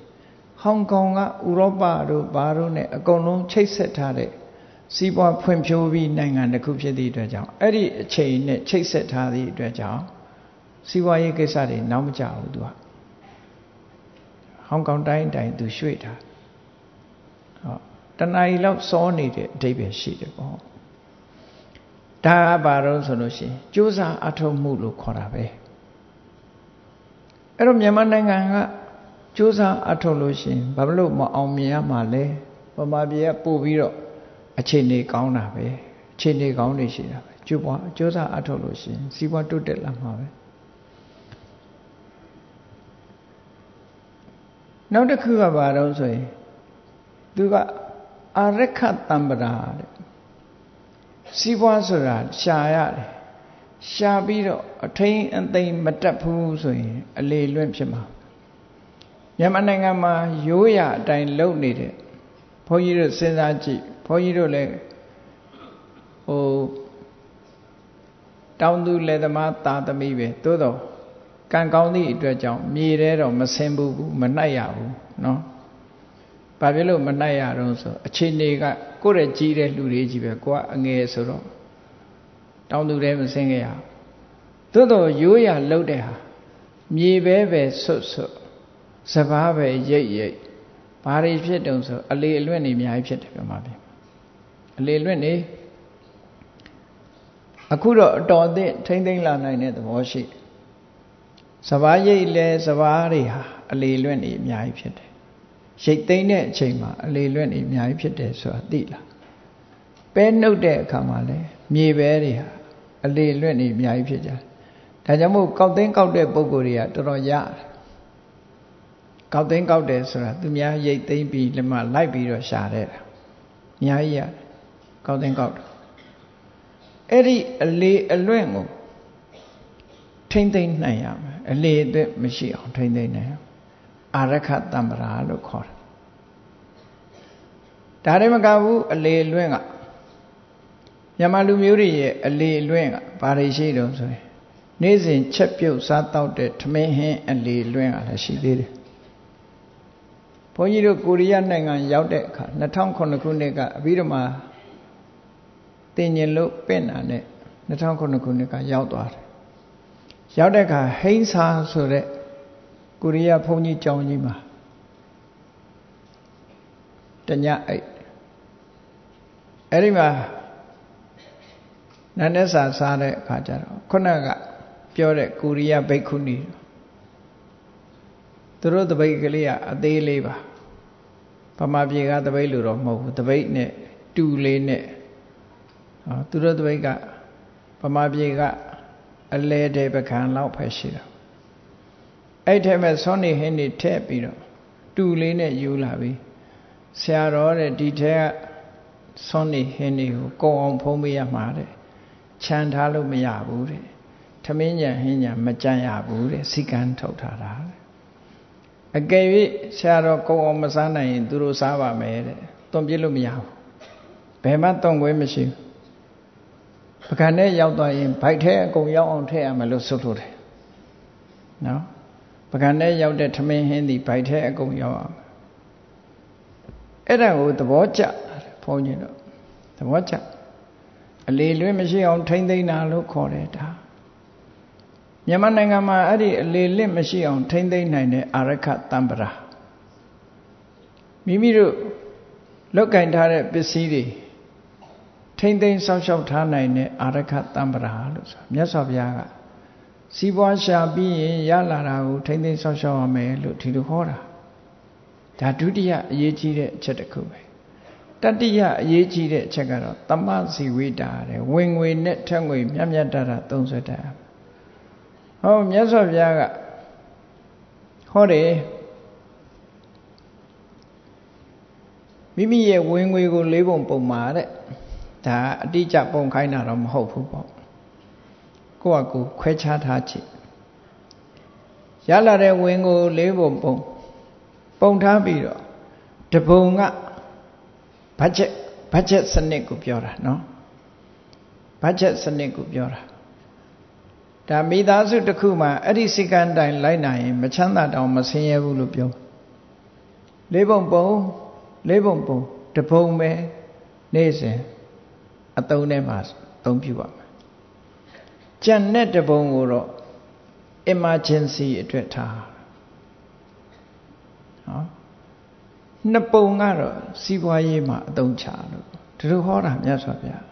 ဟောင်ကောင်ကဥရောပတို့ဘာတို့ ਨੇ အကုန်လုံးချိတ်ဆက်ထားတဲ့စီးပွားဖွံ့ဖြိုးပြီးနိုင်ငံတစ်ခုဖြစ်သည့်အတွက်ကြောင့်အဲ့ဒီအချိန်နဲ့ချိတ်ဆက်ထားသည့်အတွက်ကြောင့်စီးပွားရေးကိစ္စတွေနောက်မကြဘူးသူကဟောင်ကောင်တိုင်းတိုင်းသူရွှေ့တာဟောတဏှာကြီးလောက်စောနေတဲ့အဓိပ္ပာယ်ရှိတယ်ပေါ့ ဒါကဘာလို့ဆိုလို့ရှိရင်ကြိုးစားအထောက်မှုလို့ခေါ်တာပဲအဲ့တော့မြန်မာနိုင်ငံကကြိုးစားအထောက်လို့ရှိရင်ဘာလို့မအောင်မြင်ရမှာလဲဗမာပြည်ကပို့ပြီးတော့အခြေအနေကောင်းတာပဲအခြေအနေကောင်းနေရှိတာပဲကြိုးပွားကြိုးစားအထောက်လို့ရှိရင်စီးပွားတိုးတက်လာမှာပဲနောက်တစ်ခုကဘာတော့ဆိုရင်သူကအာရခတံပရာတဲ့ စီးပွားဆိုတာရှာရတယ်ရှာပြီးတော့အထိန်အသိမတက်ဘူးဆိုရင် အလေလွင့်ဖြစ်မှာမြန်မာနိုင်ငံမှာရိုးရာအတိုင်းလုပ်နေတဲ့ဘုန်းကြီးတို့စဉ်းစားကြည့်ဘုန်းကြီးတို့လည်းဟိုတောင်းသူလက်သမားသာသမီပဲသို့တော့ကံကောင်းသည့်အတွက်ကြောင့်မြေထဲတော့မဆင်းဘူးမနှိုက်ရဘူးเนาะ ဘာဖြစ်လို့မနှိုက်ရတော့ဆိုအခြေအနေကကိုယ့်ရဲ့ကြီးတဲ့လူတွေကြီးပဲကိုကအငယ်ဆိုတော့တောင်းသူထဲမဆင်းခဲ့ရသို့တော့ရိုးရလှုပ်တဲ့ဟာမြေပဲပဲဆွတ်ဆွတ်စဘာပဲရိတ်ရိတ်ဘာတွေဖြစ်တုံဆိုအလေအလွင့်နေအများကြီးဖြစ်တယ်ပြောမှာပြီအလေလွင့်နေအခုတော့အတော်အသင့်ထိမ့်သိမ့်လာနိုင်တဲ့သဘောရှိစဘာရိတ်လဲစဘာတွေဟာအလေလွင့်နေအများကြီးဖြစ်တယ် ရိတ်သိမ့်တဲ့အချိန်မှာအလေလွင့်နေအများကြီးဖြစ်တယ်ဆိုတာသိလားပဲနှုတ်တဲ့အခါမှာလဲမြေပဲတွေဟာအလေလွင့်နေအများကြီးဖြစ်ကြတယ်ဒါကြောင့်မို့ကောက်သိန်းကောက်တဲ့ပုံကိုယ်တွေကတော်တော်ရတယ်ကောက်သိန်းကောက်တယ်ဆိုတာသူများရိတ်သိမ်းပြီးလက်မလိုက်ပြီးတော့ရှာတဲ့တာအများကြီးရတယ်ကောက်သိန်းကောက်တယ်အဲ့ဒီအလေအလွင့်ကိုထိမ့်သိမ့်နိုင်ရမယ်အလေအသွက်မရှိအောင်ထိမ့်သိမ့်နိုင် အာရခတံ္ပရာလို့ခေါ်တယ်ဒါလည်းမကဘူးအလေအလွင့်ကမြန်မာလူမျိုးတွေရဲ့အလေအလွင့်ကဘာတွေရှိတုံးဆိုရင်နေ့စဉ်ချက်ပြုတ်စားတောက်တဲ့ထမင်းဟင်းအလေလွင့်ကလည်းရှိသေးတယ်ဘုန်းကြီးတို့ကိုရီးယားနိုင်ငံရောက်တဲ့အခါ2009ခုနှစ်ကအပြီးတော့မှတင်ញင်လို့ပင့်တာနဲ့2009ခုနှစ်ကရောက်သွားတယ်ရောက်တဲ့အခါဟိန်းစာဆိုတဲ့ ကိုရီးယားဘုန်းကြီးကျောင်းကြီးမှာတညအိတ်အဲ့ဒီမှာနန်းနဲ့စာစားတဲ့အခါကျတော့ခုနကပြောတဲ့ကိုရီးယားဘိက္ခုနီသူတို့တပိတ်ကလေးကအသေးလေးပါဗမာပြည်ကတပိတ်လို့တော့မဟုတ်ဘူးတပိတ်နဲ့တူလေးနဲ့ဟောသူတို့တပိတ်ကဗမာပြည်ကအလဲတဲ့ပကံလောက်ပဲရှိတာ အဲ့ထဲမှာစောနေဟင်းနေထည့်ပြီးတော့တူလေးနဲ့ယူလာပြီးဆရာတော်တဲ့ဒီထဲကစောနေဟင်းနေကိုကုံအောင်ဖုံးပေးရမှာတဲ့ခြံထားလို့မရဘူးတဲ့ထမင်းညာဟင်းညာမကြံ့ရဘူးတဲ့စီကံထုတ်ထားတာအကယ်၍ဆရာတော်ကုံအောင်မစားနိုင်ရင်သူတို့စားပါမယ်တဲ့တွန်ပြစ်လို့မရဘူးဘယ်မှတွန်ခွဲမရှိဘူးပကံနဲ့ရောက်သွားရင်ဗိုက်ထဲအကုန်ရောက်အောင်ထည့်ရမယ်လို့ဆိုလို့တယ်နော် ပကံနဲ့ရောက်တဲ့ထမင်းဟင်းဒီဗိုက်ထဲအကုန်ရောက်အောင်အဲ့ဒါကိုသဘောကျဘုန်းကြီးတို့သဘောကျအလေလွင့်မရှိအောင်ထိမ့်သိမ့်တာလို့ခေါ်တယ်ဒါမြန်မာနိုင်ငံမှာအဲ့ဒီအလေလင့်မရှိအောင်ထိမ့်သိမ့်နိုင်တဲ့အာရခတံပရာမိမိတို့လောက်ကင်ထားတဲ့ပစ္စည်းတွေထိမ့်သိမ့်စောင့်ရှောက်ထားနိုင်တဲ့အာရခတံပရာလို့ဆိုမြတ်စွာဘုရားက စီးပွားရှာပြီးရင်ရလာတာကိုထိမ့်သိမ့်စောင့်ရှောက်ရမယ်လို့ဒီလိုဟောတာဒါဒုတိယအရေးကြီးတဲ့အချက်တစ်ခုပဲတတိယအရေးကြီးတဲ့အချက်ကတော့တမစီဝိတာတဲ့ဝင်ငွေနဲ့ထက်ငွေမြတ်မြတ်တတာသုံးဆွဲတတ်ဟောမြတ်စွာဘုရားကဟောတယ်မိမိရဲ့ဝင်ငွေကိုလေးပုံပုံမှာတဲ့ဒါအတိအကျပုံခိုင်းတာတော့မဟုတ်ဘူးပေါ့ ကိုယ့်အကူခွဲခြားထားချင်ရလာတဲ့ဝင်ကိုလေးပုံပုံပုံထားပြီးတော့တပုံကဘတ်ဂျက်ဘတ်ဂျက်စနစ်ကိုပြောတာနော်ဘတ်ဂျက်စနစ်ကိုပြောတာဒါမိသားစုတစ်ခုမှာအဲ့ဒီစိကံတိုင်လိုက်နိုင်ရင်မချမ်းသာတောင်မဆင်းရဲဘူးလို့ပြောလေးပုံပုံလေးပုံပုံတပုံပဲနေ့စဉ်အသုံးထဲမှာသုံးပြပါမယ် ကြံတဲ့တပုံကိုတော့ emergency အတွက်ထားနော်နှစ်ပုံကတော့စီးပွားရေးမှာအသုံးချလို့ဒီလိုဟောတာမြတ်စွာဘုရား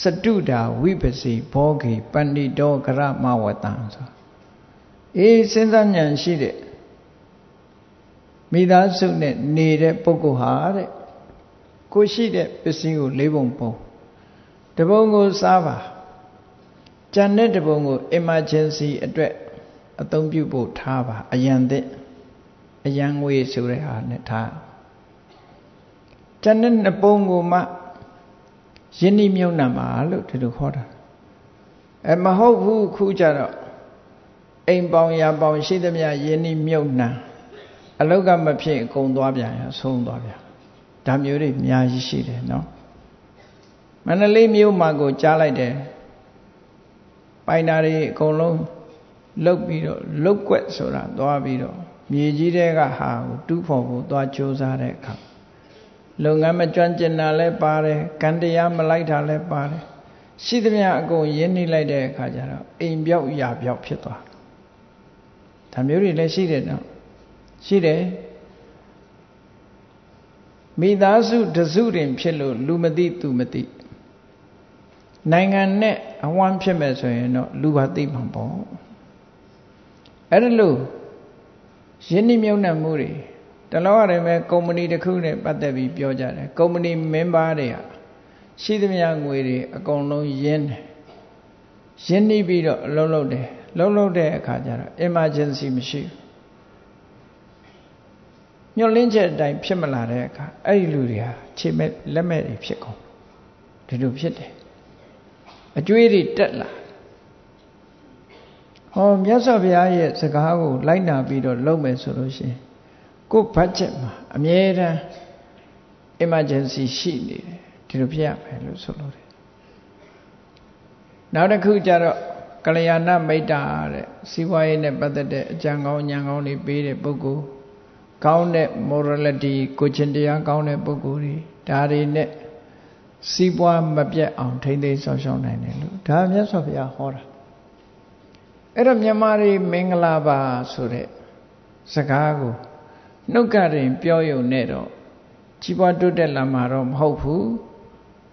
စတုတာဝိပစီဘောဂေပန္တိတောကရမဝတံဆိုအေးစဉ်းစားဉာဏ်ရှိတဲ့မိသားစုနဲ့နေတဲ့ပုဂ္ဂိုလ်ဟာတဲ့ကိုရှိတဲ့ပစ္စည်းကိုလေးပုံပုံတပုံကိုစားပါ ကြံတဲ့တပုံကို emergency အတွက်အသုံးပြုဖို့ထားပါအရန်တဲ့အယံငွေဆိုတဲ့ဟာနဲ့ထားကျန်တဲ့နှစ်ပုံကိုမှယင်းနှမြုံနာမှာလို့ဒီလိုခေါ်တာအဲမဟုတ်ဘူးခုကြတော့အိမ်ပေါင်ရာပေါင်ရှိသမျှယင်းနှမြုံနာအလောက်ကမဖြစ်အကုန်သွားပြန်ရဆုံးသွားပြန်ဒါမျိုးတွေအများကြီးရှိတယ်နော်မန္တလေးမြို့မှာကိုကြားလိုက်တယ် ပိုင်နာတွေအကုန်လုံးလုတ်ပြီးတော့လုတ်ွက်ဆိုတာသွားပြီးတော့မြေကြီးတဲ့ကဟာကိုတူးဖော်ဖို့သွားကြိုးစားတဲ့အခါလုပ်ငန်းမကျွမ်းကျင်တာလည်းပါတယ်ကံတရားမလိုက်တာလည်းပါတယ်ရှိသမျှအကုန်ရင်းနှီးလိုက်တဲ့အခါကျတော့အိမ်ပြောက်ရာပြောက်ဖြစ်သွားဒါမျိုးတွေလည်းရှိတယ်နော်ရှိတယ်မိသားစုတစုတွင်ဖြစ်လို့လူမသိသူမသိ နိုင်ငံနဲ့အဝမ်းဖြစ်မဲ့ဆိုရင်တော့လူပါသိမှာပေါ့အဲ့ဒါလို့ယင်းနှမြုံနှံမှုတွေတလောရတယ်ပဲကုမ္ပဏီတစ်ခုနဲ့ပတ်သက်ပြီးပြောကြတယ်ကုမ္ပဏီမင်းဘာတွေကရှိသမျှငွေတွေအကုန်လုံးရင်းတယ်ရင်းနှီးပြီးတော့အလုံးလုံးတယ်လုံးလုံးတဲ့အခါကျတော့ emergency မရှိဘူးညှို့လင်းချက်အတိုင်းဖြစ်မလာတဲ့အခါအဲ့ဒီလူတွေဟာခြေမဲ့လက်မဲ့တွေဖြစ်ကုန်ဒီလိုဖြစ်တယ် အကျွေးတွေတက်လာဟောမြတ်စွာဘုရားရဲ့စကားကိုလိုက်နာပြီးတော့လုပ်မယ်ဆိုလို့ရှိရင်ကိုယ့်ဘတ်ဂျက်မှာအမြဲတမ်း emergency ရှိနေတယ်ဒီလိုဖြစ်ရမယ်လို့ဆိုလို့တယ်နောက်တစ်ခုကျတော့ကလျာဏမိတ်တာတဲ့စီးပွားရေးနဲ့ပတ်သက်တဲ့အကြံကောင်းဉာဏ်ကောင်းတွေပေးတဲ့ပုဂ္ဂိုလ်ကောင်းတဲ့ morality ကိုချင်းတရားကောင်းတဲ့ပုဂ္ဂိုလ်တွေဒါတွေနဲ့ စီးပွားမပြတ်အောင်ထိမ့်သိမ်းဆောင်ရှောက်နိုင်တယ်လို့ဒါမြတ်စွာဘုရားဟောတာအဲ့တော့မြန်မာတွေမင်္ဂလာပါဆိုတဲ့စကားကိုနှုတ်ကရင်ပြောယုံနဲ့တော့ကြီးပွားတိုးတက်လာမှာတော့မဟုတ်ဘူး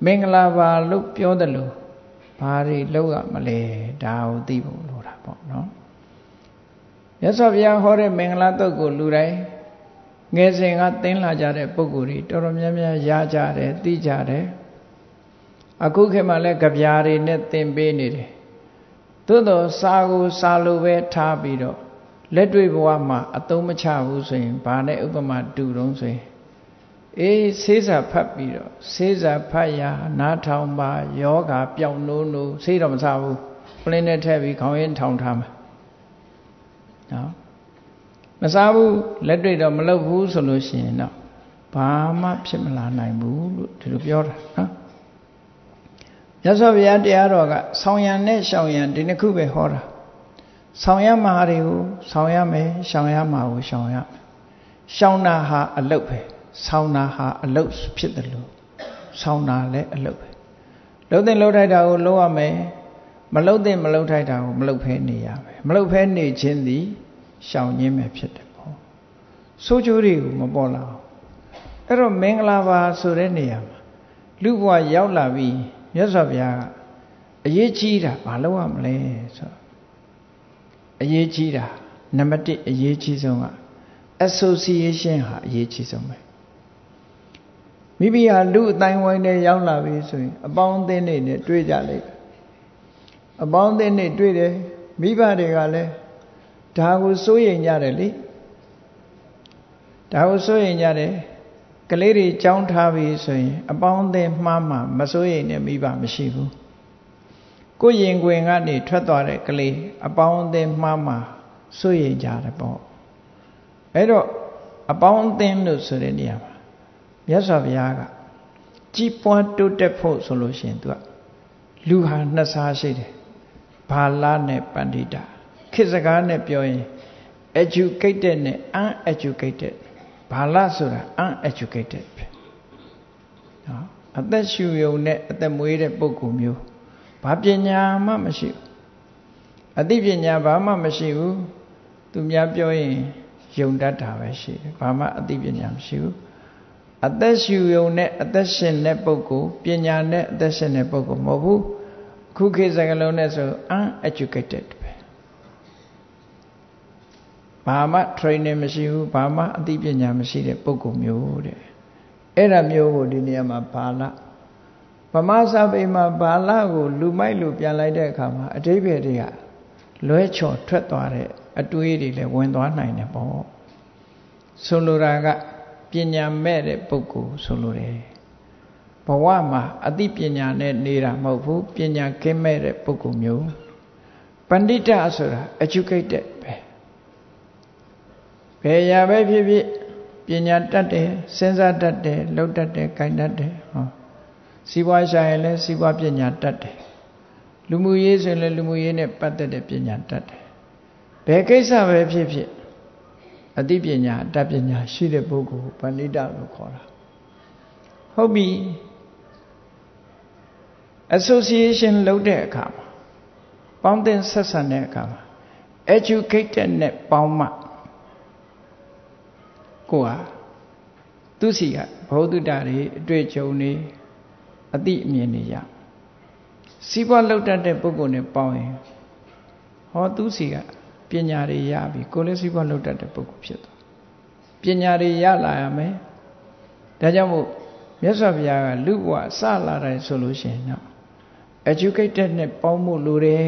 မင်္ဂလာပါလို့ပြောတယ်လို့ဘာတွေလောက်ရမလဲဒါကိုသိဖို့လိုတာပေါ့နော်မြတ်စွာဘုရားဟောတဲ့မင်္ဂလာတုတ်ကိုလူတိုင်းငယ်စဉ်ကသင်လာကြတဲ့ပုံကိုယ်တွေတော်တော်များများရကြတယ်သိကြတယ် အခုခေတ်မှာလည်းကြပြားတွေနဲ့သင်ပေးနေတယ်သို့တော့စာကိုစာလိုပဲထားပြီးတော့လက်တွေ့ဘဝမှာအသုံးမချဘူးဆိုရင်ဘာနဲ့ဥပမာတူတုံးဆိုရင်အေးဆေးစာဖတ်ပြီးတော့ဆေးစာဖတ်ရနားထောင်ပါယောဂပျောက်နိုးနိုးဆေးတော့မစားဘူးပလင်းနဲ့ထည့်ပြီးခေါင်းရင်းထောင်ထားမှာနော်မစားဘူးလက်တွေ့တော့မလုပ်ဘူးဆိုလို့ရှိရင်တော့ဘာမှဖြစ်မလာနိုင်ဘူးလို့ဒီလိုပြောတာနော် ရသော်ဗျာတရားတော်ကဆောင်းရံနဲ့ရှောင်ရံဒီနှစ်ခုပဲဟောတာဆောင်ရမှာတွေကိုဆောင်ရမယ်ရှောင်ရမှာကိုရှောင်ရမယ်ရှောင်တာဟာအလုတ်ပဲဆောင်းတာဟာအလုတ်ဖြစ်တယ်လို့ဆောင်းတာလည်းအလုတ်ပဲလှုပ်တဲ့လှုပ်ထိုက်တာကိုလှုပ်ရမယ်မလှုပ်တဲ့မလှုပ်ထိုက်တာကိုမလှုပ်ဖဲနေရမယ်မလှုပ်ဖဲနေခြင်းသည်ရှောင်ခြင်းပဲဖြစ်တယ်ပေါ့ဆိုးကျိုးတွေကိုမပေါ်လာအောင်အဲ့တော့မင်္ဂလာပါဆိုတဲ့နေရာမှာလူဘဝရောက်လာပြီး မြတ်စွာဘုရားကအရေးကြီးတာဘာလုပ်ရမလဲဆိုတော့အရေးကြီးတာနံပါတ်1အရေးကြီးဆုံးက association ဟာအရေးကြီးဆုံးပဲမိမိဟာလူအတိုင်းဝိုင်းနဲ့ရောက်လာပြီဆိုရင်အပေါင်းအသင်းတွေနဲ့တွေ့ကြလိမ့်အပေါင်းအသင်းတွေတွေ့တယ်မိဘတွေကလည်းဒါကိုစိုးရိမ်ကြတယ်လေဒါကိုစိုးရိမ်ကြတယ် ကလေးတွေကြောင်းထားပြီဆိုရင် အပေါင်းအသင်းမှားမှမစိုးရိမ်တဲ့မိဘမရှိဘူးကိုရင်ခွင်ကနေထွက်သွားတဲ့ကလေးအပေါင်းအသင်းမှားမှစိုးရိမ်ကြတယ်ပေါ့အဲ့တော့အပေါင်းအသင်းလို့ဆိုတဲ့နေရာမှာမြတ်စွာဘုရားကကြီးပွားတိုးတက်ဖို့ဆိုလို့ရှိရင်သူကလူဟာနှစ်စားရှိတယ်ဘာလနဲ့ပန္တိတာခေတ်စကားနဲ့ပြောရင် educated နဲ့ uneducated ဘာလဆိုတာ uneducated ပဲနော်အသက်ရှူယုံနဲ့အသက်မွေးတဲ့ပုဂ္ဂိုလ်မျိုးဘာပညာမှမရှိဘူးအသိပညာဘာမှမရှိဘူးသူများပြောရင်ယုံတတ်တာပဲရှိတယ်ဘာမှအသိပညာမရှိဘူးအသက်ရှူယုံနဲ့အသက်ရှင်တဲ့ပုဂ္ဂိုလ်ပညာနဲ့အသက်ရှင်တဲ့ပုဂ္ဂိုလ်မဟုတ်ဘူးခုခေတ်စကားလုံးနဲ့ဆို uneducated ပဲ ဘာမှ training မရှိဘူးဘာမှအသိပညာမရှိတဲ့ပုဂ္ဂိုလ်မျိုးတဲ့အဲ့ဒါမျိုးကိုဒီနေရာမှာဘာလဗမာစာပေမှာဘာလကိုလူမိုက်လို့ပြန်လိုက်တဲ့အခါမှာအတိပ္ပယ်တွေကလွဲချော်ထွက်သွားတဲ့အတွေးတွေလည်းဝင်သွားနိုင်တယ်ပေါ့ဆိုလိုတာကပညာမဲ့တဲ့ပုဂ္ဂိုလ်ဆိုလိုတယ်ဘဝမှာအသိပညာနဲ့နေတာမဟုတ်ဘူးပညာကင်းမဲ့တဲ့ပုဂ္ဂိုလ်မျိုးပဏိတဆိုတာ educated ပဲ ဘယ်ရာပဲဖြစ်ဖြစ်ပညာတတ်တယ်စဉ်းစားတတ်တယ်လှုပ်တတ်တယ်ကြိုင်တတ်တယ်ဟောစီးပွားရှာရင်လည်းစီးပွားပညာတတ်တယ်လူမှုရေးဆိုရင်လည်းလူမှုရေးနဲ့ပတ်သက်တဲ့ပညာတတ်တယ်ဘယ်ကိစ္စပဲဖြစ်ဖြစ်အသိပညာအတတ်ပညာရှိတဲ့ပုဂ္ဂိုလ်ပဏိတလို့ခေါ်တာဟုတ်ပြီ association လုပ်တဲ့အခါမှာပေါင်းတင်ဆက်ဆံတဲ့အခါမှာ educated နဲ့ပေါင်းမှ ကိုဟာသူစီကဘုဒ္ဓတာတွေအတွေ့အကြုံတွေအသိအမြင်တွေရစီးပွားလောက်တတ်တဲ့ပုဂ္ဂိုလ်နဲ့ပေါင်းရင်ဟောသူစီကပညာတွေရပြီကိုလည်းစီးပွားလောက်တတ်တဲ့ပုဂ္ဂိုလ်ဖြစ်သွားပညာတွေရလာရမယ်ဒါကြောင့်မို့မြတ်စွာဘုရားကလူဘဝစလာတယ်ဆိုလို့ရှိရင်တော့ educated နဲ့ပေါင်းဖို့လိုတယ်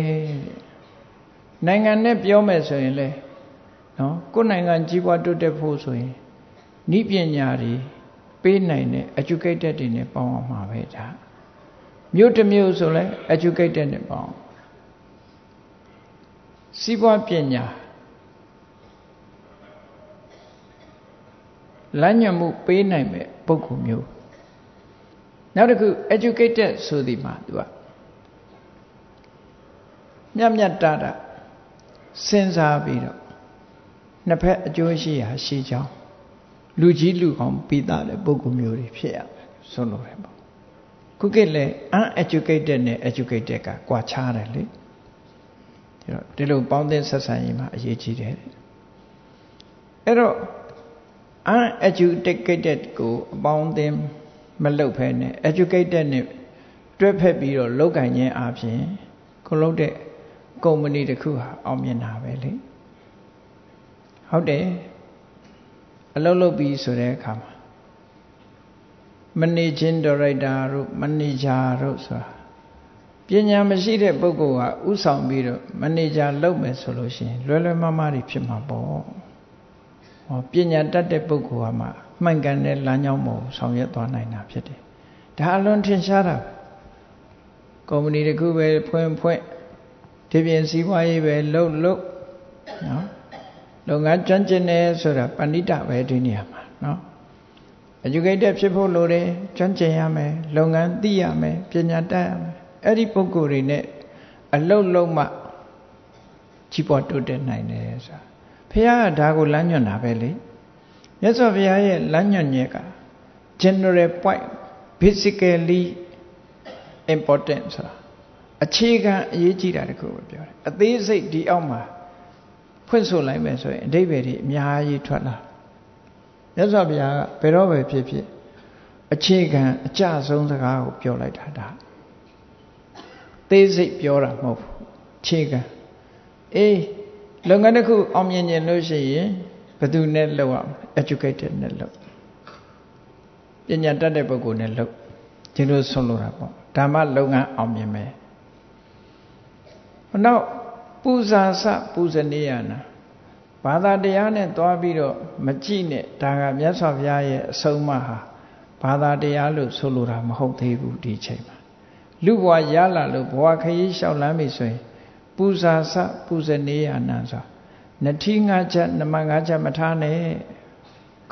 နိုင်ငံနဲ့ပြောမယ်ဆိုရင်လေနော်ကိုယ်နိုင်ငံကြီးပွားတိုးတက်ဖို့ဆိုရင် ဤပညာတွေပေးနိုင်တဲ့ educated တွေနဲ့ပေါင်းအောင်မှာပဲဒါမြို့တစ်မြို့ဆိုလဲ educated နဲ့ပေါင်းစီးပွားပညာလမ်းညွှန်မှုပေးနိုင်မဲ့ပုဂ္ဂိုလ်မျိုးနောက်တစ်ခု educated ဆိုဒီမှာသူကမြတ်မြတ်တာတာစဉ်းစားပြီးတော့နှစ်ဖက်အကျိုးရှိရာရှိကြောင်း လူကြီးလူကောင်းပြီးသားတဲ့ပုဂ္ဂိုလ်မျိုးတွေဖြစ်ရမယ်ဆိုလိုတယ်ပေါ့ခုကလည်း uneducated နဲ့ educated ကကွာခြားတယ်လေဒီတော့ဒီလိုပေါင်းသင်းဆက်ဆံရေးမှာအရေးကြီးတယ်အဲ့တော့ uneducated ကိုအပေါင်းအသင်းမလုပ်ဖဲနဲ့ educated နဲ့တွဲဖက်ပြီးတော့လောက်ကင်ခြင်းအပြင်ကိုလုပ်တဲ့ကုမ္ပဏီတစ်ခုဟာအောင်မြင်တာပဲလေဟုတ်တယ် အလုပ်လုပ်ပြီးဆိုတဲ့အခါမှာ managing director တို့ manager တို့ဆိုတာပညာမရှိတဲ့ပုဂ္ဂိုလ်ကဥဆောင်ပြီးတော့ manager လုပ်မယ်ဆိုလို့ရှိရင်လွယ်လွယ်မမတွေဖြစ်မှာပေါ့ဟောပညာတတ်တဲ့ပုဂ္ဂိုလ်ကမှမှန်ကန်တဲ့လမ်းကြောင်းပေါ်ဆောင်ရွက်သွားနိုင်တာဖြစ်တယ်ဒါအလွန်ထင်ရှားတာကုမ္ပဏီတစ်ခုပဲဖွင့်ဖွင့်ဒီပြင်စည်းဝါးရေးပဲလှုပ်လှုပ်နော် လုပ်ငန်းကျွမ်းကျင်တယ်ဆိုတာပဏိတပဲဒီနေရာမှာနော် educated ဖြစ်ဖို့လိုတယ်ကျွမ်းကျင်ရမယ်လုပ်ငန်းသိရမယ်ပညာတတ်ရမယ်အဲ့ဒီပုံကိုယ်တွေနဲ့အလုတ်လုံးမှကြီးပွားတိုးတက်နိုင်တယ်ဆိုတာဘုရားကဒါကိုလမ်းညွှန်တာပဲလေမြတ်စွာဘုရားရဲ့လမ်းညွှန်ချက်က general point basically important ဆိုတာအခြေခံအရေးကြီးတာတခုပဲပြောတယ်အသေးစိတ်ဒီအောက်မှာ ဖွင့်ဆိုလိုက်မယ်ဆိုရင်အတိပ္ပယ်တွေအများကြီးထွက်လာမြတ်စွာဘုရားကဘယ်တော့ပဲဖြစ်ဖြစ်အခြေခံအကျဆုံးစကားကိုပြောလိုက်တာဒါသေးစိတ်ပြောတာမဟုတ်ဘူးအခြေခံအေးလုပ်ငန်းတစ်ခုအောင်မြင်ခြင်းလို့ရှိရင်ဘယ်သူနဲ့လုပ်ရမလဲ educated နဲ့လုပ်ပညာတတ်တဲ့ပုဂ္ဂိုလ်နဲ့လုပ်ဒီလိုဆုံးလို့တာပေါ့ဓမ္မလုပ်ငန်းအောင်မြင်မယ်နောက် ပူဇာစပူဇနေယနာဘာသာတရားနဲ့သွားပြီးတော့မကြည့်နဲ့ဒါကမြတ်စွာဘုရားရဲ့အဆုံးအမဟာဘာသာတရားလို့ဆိုလိုတာမဟုတ်သေးဘူးဒီချိန်မှာလူဘဝရလာလို့ဘဝခရီးလျှောက်လမ်းပြီဆိုရင်ပူဇာစပူဇနေယနာဆိုနထီငါချက်နမငါချက်မထားနဲ့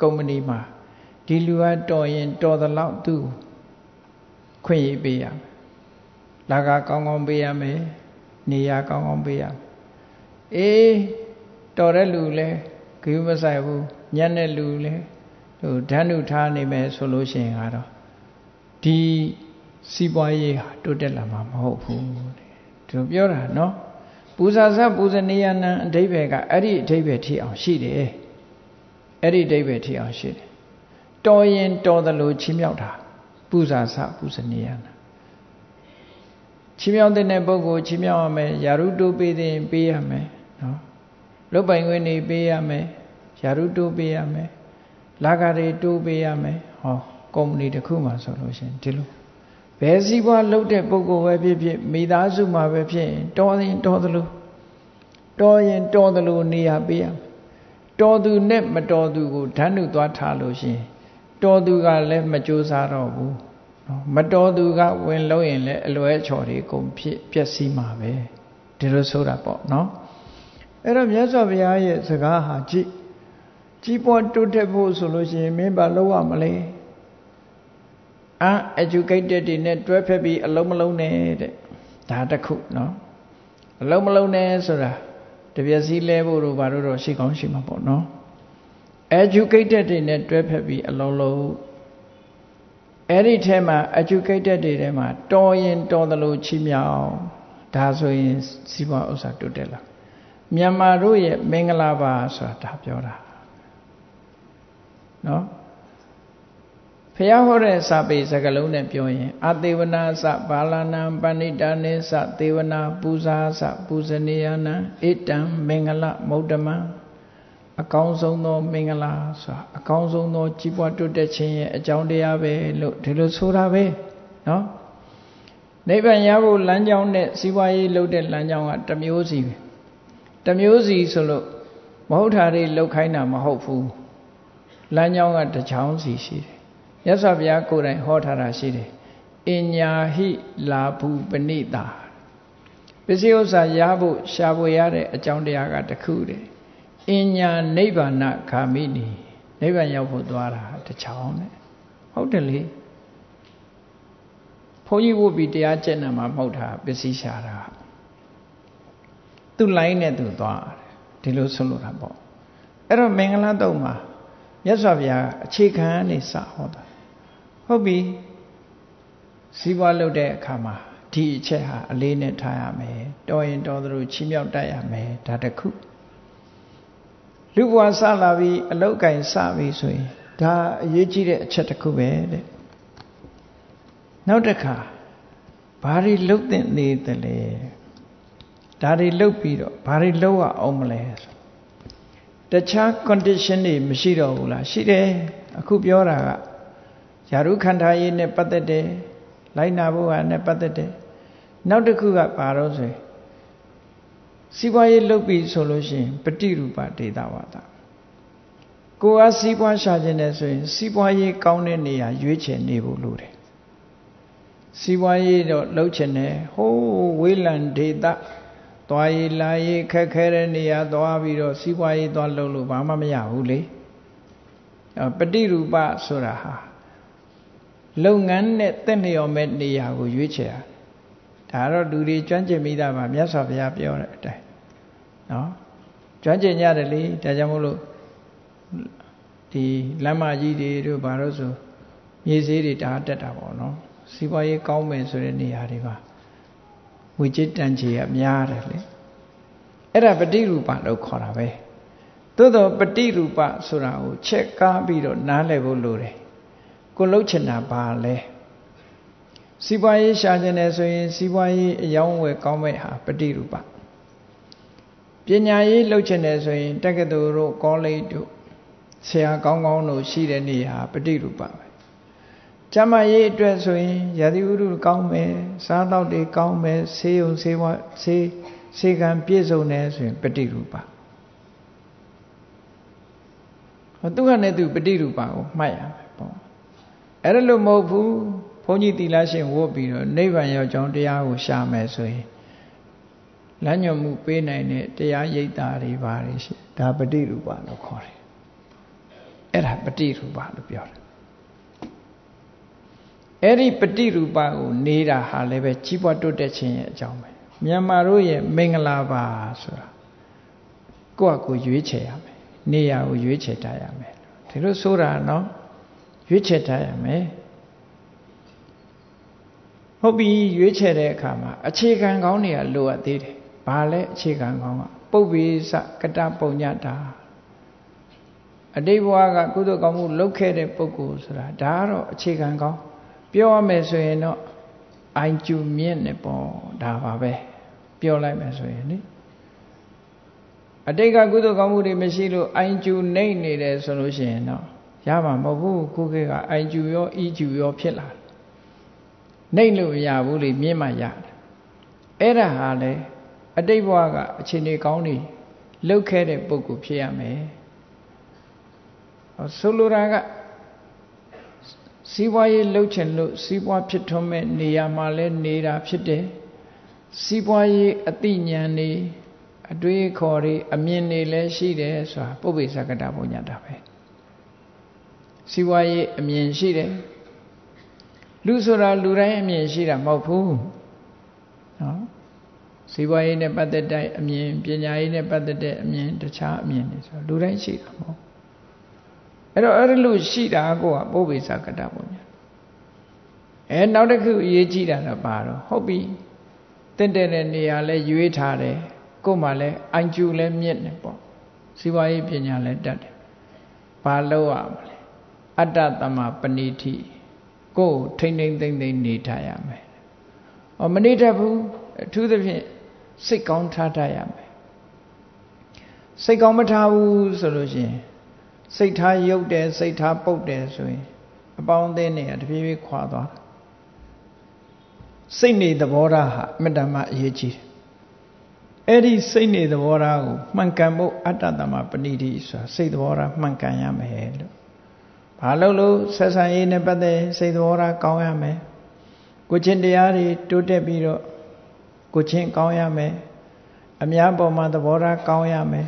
ကုမ္ပဏီမှာဒီလူကတော်ရင်တော်သလောက်သူခွင့်ရေးပေးရမယ်လာကကောင်းကောင်းပေးရမယ် နေရာကောင်းကောင်းပေးရအေးတော်တဲ့လူလဲဂယုမဆိုင်ဘူးညံ့တဲ့လူလဲဟိုဓာတ်နုထားနေမယ်ဆိုလို့ရှိရင်ကတော့ဒီစီးပွားရေးဟာတိုးတက်လာမှာမဟုတ်ဘူးသူပြောတာနော်ပူဇာစပူဇနေယနံအဓိပ္ပာယ်ကအဲ့ဒီအဓိပ္ပာယ်ထိအောင်ရှိတယ်အဲ့ဒီအဓိပ္ပာယ်ထိအောင်ရှိတယ်တော်ရင်တော်သလိုချင်းမြောက်တာပူဇာစပူဇနေယနံ ချီးမြှောက်တဲ့ပုဂ္ဂိုလ်ချီးမြှောက်ရမယ်ယာရုတိုးပေးတဲ့ပေးရမယ်နော်လုတ်ပိုင်ခွင့်နေပေးရမယ်ယာရုတိုးပေးရမယ်လာကတွေတိုးပေးရမယ်ဟောကုမ္ပဏီတစ်ခုမှဆိုလို့ရှင်ဒီလိုဘယ်စည်းပွားလုတ်တဲ့ပုဂ္ဂိုလ်ပဲဖြစ်ဖြစ်မိသားစုမှာပဲဖြစ်ရင်တော်ရင်တော်သလိုတော်ရင်တော်သလိုနေရပေးရမယ်တော်သူနဲ့မတော်သူကိုဓာတ်နုသွားထားလို့ရှင်တော်သူကလည်းမကြိုးစားတော့ဘူးနော် မတော်သူကဝင်လို့ရင်လည်းအလွဲချော်တွေကုန်ဖြစ်ပျက်စီးမှာပဲဒီလိုဆိုတာပေါ့နော်အဲ့တော့မြတ်စွာဘုရားရဲ့စကားဟာကြည့်ကြီးပွားတိုးတက်ဖို့ဆိုလို့ရှိရင်မင်းဘာလုပ်ရမလဲ uneducated တွေနဲ့တွဲဖက်ပြီးအလုံးမလုံးနဲ့တဲ့ဒါတခုနော်အလုံးမလုံးနဲ့ဆိုတာတပြက်စီလဲဖို့တို့ဘာလို့တော့ရှိကောင်းရှိမှာပေါ့နော် educated တွေနဲ့တွဲဖက်ပြီးအလုံးလုံး အဲ့ဒီထဲမှာ educated တွေထဲမှာတော်ရင်တော်တယ်လို့ချီးမြှောက်ဒါဆိုရင်စီးပွားဥစ္စာတိုးတက်လာမြန်မာတို့ရဲ့မင်္ဂလာပါဆိုတာဒါပြောတာနော်ဖះဟောတဲ့စာပေစကားလုံးနဲ့ပြောရင်အသေးဝနာစဘာလနာပဏိတာနေစသေဝနာပူဇာစပူဇနေယနာဣတံမင်္ဂလမௌတမံ အကောင်းဆုံးသောမင်္ဂလာဆိုတာအကောင်းဆုံးသောကြီးပွားတိုးတက်ခြင်းရဲ့အကြောင်းတရားပဲလို့ဒီလိုဆိုတာပဲเนาะနိဗ္ဗာန်ရဖို့လမ်းကြောင်းနဲ့စီးပွားရေးလုပ်တဲ့လမ်းကြောင်းကတစ်မျိုးစီပဲတစ်မျိုးစီဆိုလို့မဟုတ်တာတွေလောက်ခိုင်းတာမဟုတ်ဘူးလမ်းကြောင်းကတစ်ချောင်းစီရှိတယ်မြတ်စွာဘုရားကိုယ်တိုင်ဟောထားတာရှိတယ်အညာဟိလာဘူးပဏိတာပစ္စည်းဥစ္စာရဖို့ရှားဖို့ရတဲ့အကြောင်းတရားကတခုတည်း အညာနိဗ္ဗာန်ခာမိနီနိဗ္ဗာန်ရောက်ဖို့သွားတာတချောင်းနဲ့ဟုတ်တယ်လေဘုန်းကြီးဝုတ်ပြီးတရားကျင့်နေမှာမဟုတ်တာပစ္စည်းရှာတာသူ့လိုင်းနဲ့သူသွားတယ်ဒီလိုဆုံးလို့တာပေါ့အဲ့တော့မင်္ဂလာတုံးမှာမြတ်စွာဘုရားအခြေခံနေစဟောတာဟုတ်ပြီစီးပွားလုပ်တဲ့အခါမှာဒီအချက်ဟာအလေးနဲ့ထားရမယ်တော်ရင်တော်သလိုချီးမြှောက်တတ်ရမယ်ဒါတခု လူဘဝစလာပြီးအလုတ်ကင်စပြီဆိုရင်ဒါအရေးကြီးတဲ့အချက်တစ်ခုပဲတဲ့နောက်တစ်ခါဘာတွေလှုပ်တဲ့နေတယ်လဲဒါတွေလှုပ်ပြီးတော့ဘာတွေလှုပ်ရအောင်မလဲဆိုတခြား condition တွေမရှိတော့ဘူးလားရှိတယ်အခုပြောတာကယာရုခန္ဓာရေးနဲ့ပတ်သက်တယ်လိုက်နာဖို့ဟာနဲ့ပတ်သက်တယ်နောက်တစ်ခုကဘာလို့ဆိုရင် စီးပွားရေးလုပ်ပြီးဆိုလို့ရှိရင်ပฏิရူပဒေတာဝါဒကိုယ်ကစီးပွားရှာခြင်းနဲ့ဆိုရင်စီးပွားရေးကောင်းတဲ့နေရာရွေးချယ်နေဖို့လိုတယ်စီးပွားရေးတော့လုပ်ချင်တယ်ဟိုးဝေးလံဒေတာသွားရေးလာရေးခက်ခဲတဲ့နေရာသွားပြီးတော့စီးပွားရေးသွားလုပ်လို့ဘာမှမရဘူးလေပฏิရူပဆိုတာဟာလုပ်ငန်းနဲ့တက်လျော်မဲ့နေရာကိုရွေးချယ်တာ ဒါတော့လူတွေကျွမ်းကျင်မိတာပါမြတ်စွာဘုရားပြောတဲ့အတိုင်းနော်ကျွမ်းကျင်ကြတယ်လေဒါကြောင့်မို့လို့ဒီလမ်းမကြီးတွေတို့ဘာလို့ဆိုမြေစည်းတွေတားတက်တာပေါ့နော်စီးပွားရေးကောင်းမယ်ဆိုတဲ့နေရာတွေပါဝေจิตတန်ချေကများတယ်လေအဲ့ဒါပฏิရူပလို့ခေါ်တာပဲသို့တော့ပฏิရူပဆိုတာကိုချက်ကားပြီးတော့နားလည်ဖို့လိုတယ်ကိုလှုပ်ချင်တာပါလဲ စီးပွားရေးရှာကျင်တယ်ဆိုရင်စီးပွားရေးအယောင်းဝယ်ကောင်းမဲ့ဟာပฏิရူပပညာရေးလှုပ်ချင်တယ်ဆိုရင်တက္ကသိုလ်တို့ကောလိပ်တို့ဆရာကောင်းကောင်းတို့ရှိတဲ့နေရာပฏิရူပပဲကျမရေးအတွက်ဆိုရင်ရာသီဥတုကောင်းမယ်စားတော့တွေကောင်းမယ်ဆေးရုံဆေးဝါးဆေးဆေးကံပြည့်စုံတယ်ဆိုရင်ပฏิရူပဟောသူကလည်းသူပฏิရူပကိုမှတ်ရမယ်ပေါ့အဲ့ဒါလို့မဟုတ်ဘူး ဘုန်းကြီးသီလရှင်ဝတ်ပြီးတော့နိဗ္ဗာန်ရောက်ကြောင်းတရားကိုရှာမယ်ဆိုရင်လမ်းညွှန်မှုပေးနိုင်တဲ့တရားရိပ်တာတွေပါတယ်ရှိဒါပฏิရူပလို့ခေါ်တယ်အဲ့ဒါပฏิရူပလို့ပြောတယ်အဲ့ဒီပฏิရူပကိုနေတာဟာလည်းပဲကြီးပွားတိုးတက်ခြင်းရဲ့အကြောင်းပဲမြန်မာတို့ရဲ့မင်္ဂလာပါဆိုတာကိုယ့်အကိုရွေးချယ်ရမယ်နေရာကိုရွေးချယ်ထားရမယ်ဒီလိုဆိုတာနော်ရွေးချယ်ထားရမယ် ဟုတ်ပြီရွေးချယ်တဲ့အခါမှာအခြေခံကောင်းတွေကလိုအပ်သေးတယ်ဘာလဲအခြေခံကောင်းကပုပ်ဝိစကတပုံညတာအတိတ်ဘဝကကုသိုလ်ကောင်းမှုလုပ်ခဲ့တဲ့ပုဂ္ဂိုလ်ဆိုတာဒါကတော့အခြေခံကောင်းပြောရမယ်ဆိုရင်တော့အိုင်ကျူမြင့်နေပေါ့ဒါပါပဲပြောလိုက်မယ်ဆိုရင်လေအတိတ်ကကုသိုလ်ကောင်းမှုတွေမရှိလို့အိုင်ကျူနှိမ့်နေတယ်ဆိုလို့ရှိရင်တော့ရမှာမဟုတ်ဘူးခုခေတ်ကအိုင်ကျူရောအီကျူရောဖြစ်လာတယ် နှိမ့်လို့မရဘူးလေမြင့်မှရတယ်အဲ့ဒါဟာလေအတိတ်ဘဝကအခြေအနေကောင်းတွေလှုပ်ခဲ့တဲ့ပုဂ္ဂိုလ်ဖြစ်ရမယ်ဆိုလိုတာကစီးပွားရေးလှုပ်ချင်လို့စီးပွားဖြစ်ထွန်းမဲ့နေရာမှာလဲနေတာဖြစ်တယ်စီးပွားရေးအသိဉာဏ်နေအတွေးခေါ်တွေအမြင်တွေလည်းရှိတယ်ဆိုတာပုပ္ပိသကတဘုံညာတာပဲစီးပွားရေးအမြင်ရှိတယ် လူဆိုတာလူတိုင်းအမြင်ရှိတာမဟုတ်ဘူးနော်စီးပွားရေးနဲ့ပတ်သက်တဲ့အမြင်ပညာရေးနဲ့ပတ်သက်တဲ့အမြင်တခြားအမြင်တွေဆိုလူတိုင်းရှိတာမဟုတ်အဲ့တော့အဲ့လိုရှိတာကိုကပုပ္ပိသကတဘုံညာအဲနောက်တစ်ခုအရေးကြီးတာတော့ပါတော့ဟုတ်ပြီတင့်တဲ့နေရာလဲရွေးထားတယ်ကို့မှာလဲအိုင်ကျူလဲမြင့်တယ်ပေါ့စီးပွားရေးပညာလဲတတ်တယ်ဘာလို့ရမလဲအတ္တသမပဏိတိ ကိုယ်ထိမ့်ထိမ့်သိမ့်သိမ့်နေထားရမယ်။အော်မနေတတ်ဘူးအထူးသဖြင့်စိတ်ကောင်းထားတတ်ရမယ်။စိတ်ကောင်းမထားဘူးဆိုလို့ရှိရင်စိတ်ထားရုပ်တယ်စိတ်ထားပုတ်တယ်ဆိုရင် အပေါင်းအသင်းတွေကတဖြည်းဖြည်းခွာသွားတာ။စိတ်နေသဘောထားဟာအမြဲတမ်းအရေးကြီးတယ်။အဲ့ဒီစိတ်နေသဘောထားကိုမှန်ကန်ဖို့အတ္တသမပဏိတိဆိုတာစိတ်သဘောထားမှန်ကန်ရမယ်လို့ ဘာလို့လို့ဆက်ဆံရေးနဲ့ပတ်သက်စိတ်သဘောထားကောင်းရမယ်ကိုချင်းတရားတွေတိုးတက်ပြီးတော့ကိုချင်းကောင်းရမယ်အများပေါ်မှာသဘောထားကောင်းရမယ်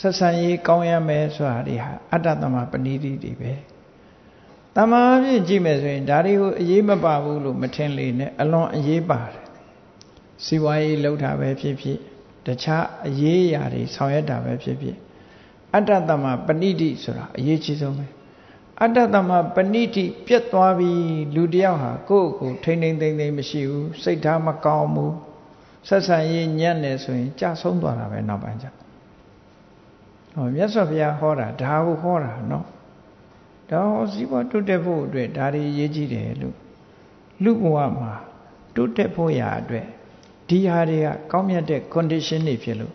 ဆက်ဆံရေးကောင်းရမယ်ဆိုတာတွေဟာအတ္တသမပဏိတိတွေပဲတမာအဖြစ်ကြည့်မယ်ဆိုရင်ဒါတွေကိုအရေးမပါဘူးလို့မထင်လေနဲ့အလွန်အရေးပါတယ်စီဝါရေးလှုပ်တာပဲဖြစ်ဖြစ်တခြားအရေးအရာတွေဆောင်ရွက်တာပဲဖြစ်ဖြစ်အတ္တသမပဏိတိဆိုတာအရေးကြီးဆုံးပဲ အတ္တသမပဏိတိပြတ်သွားပြီလူတယောက်ဟာကိုယ့်ကိုထိမ့်ထိမ့်သိမ့်သိမ့်မရှိဘူးစိတ်ထားမကောင်းဘူးဆက်ဆံရေးညံ့နေဆိုရင်ကြာဆုံးသွားတာပဲနောက်ပိုင်းကျဟောမြတ်စွာဘုရားဟောတာဒါကိုဟောတာနော်ဒါဟောစီးပွားတိုးတက်ဖို့အတွက်ဒါတွေရေးကြည့်တယ်လို့လူဘဝမှာတိုးတက်ဖို့ရာအတွက်ဒီဟာတွေကကောင်းမြတ်တဲ့ condition တွေဖြစ်လို့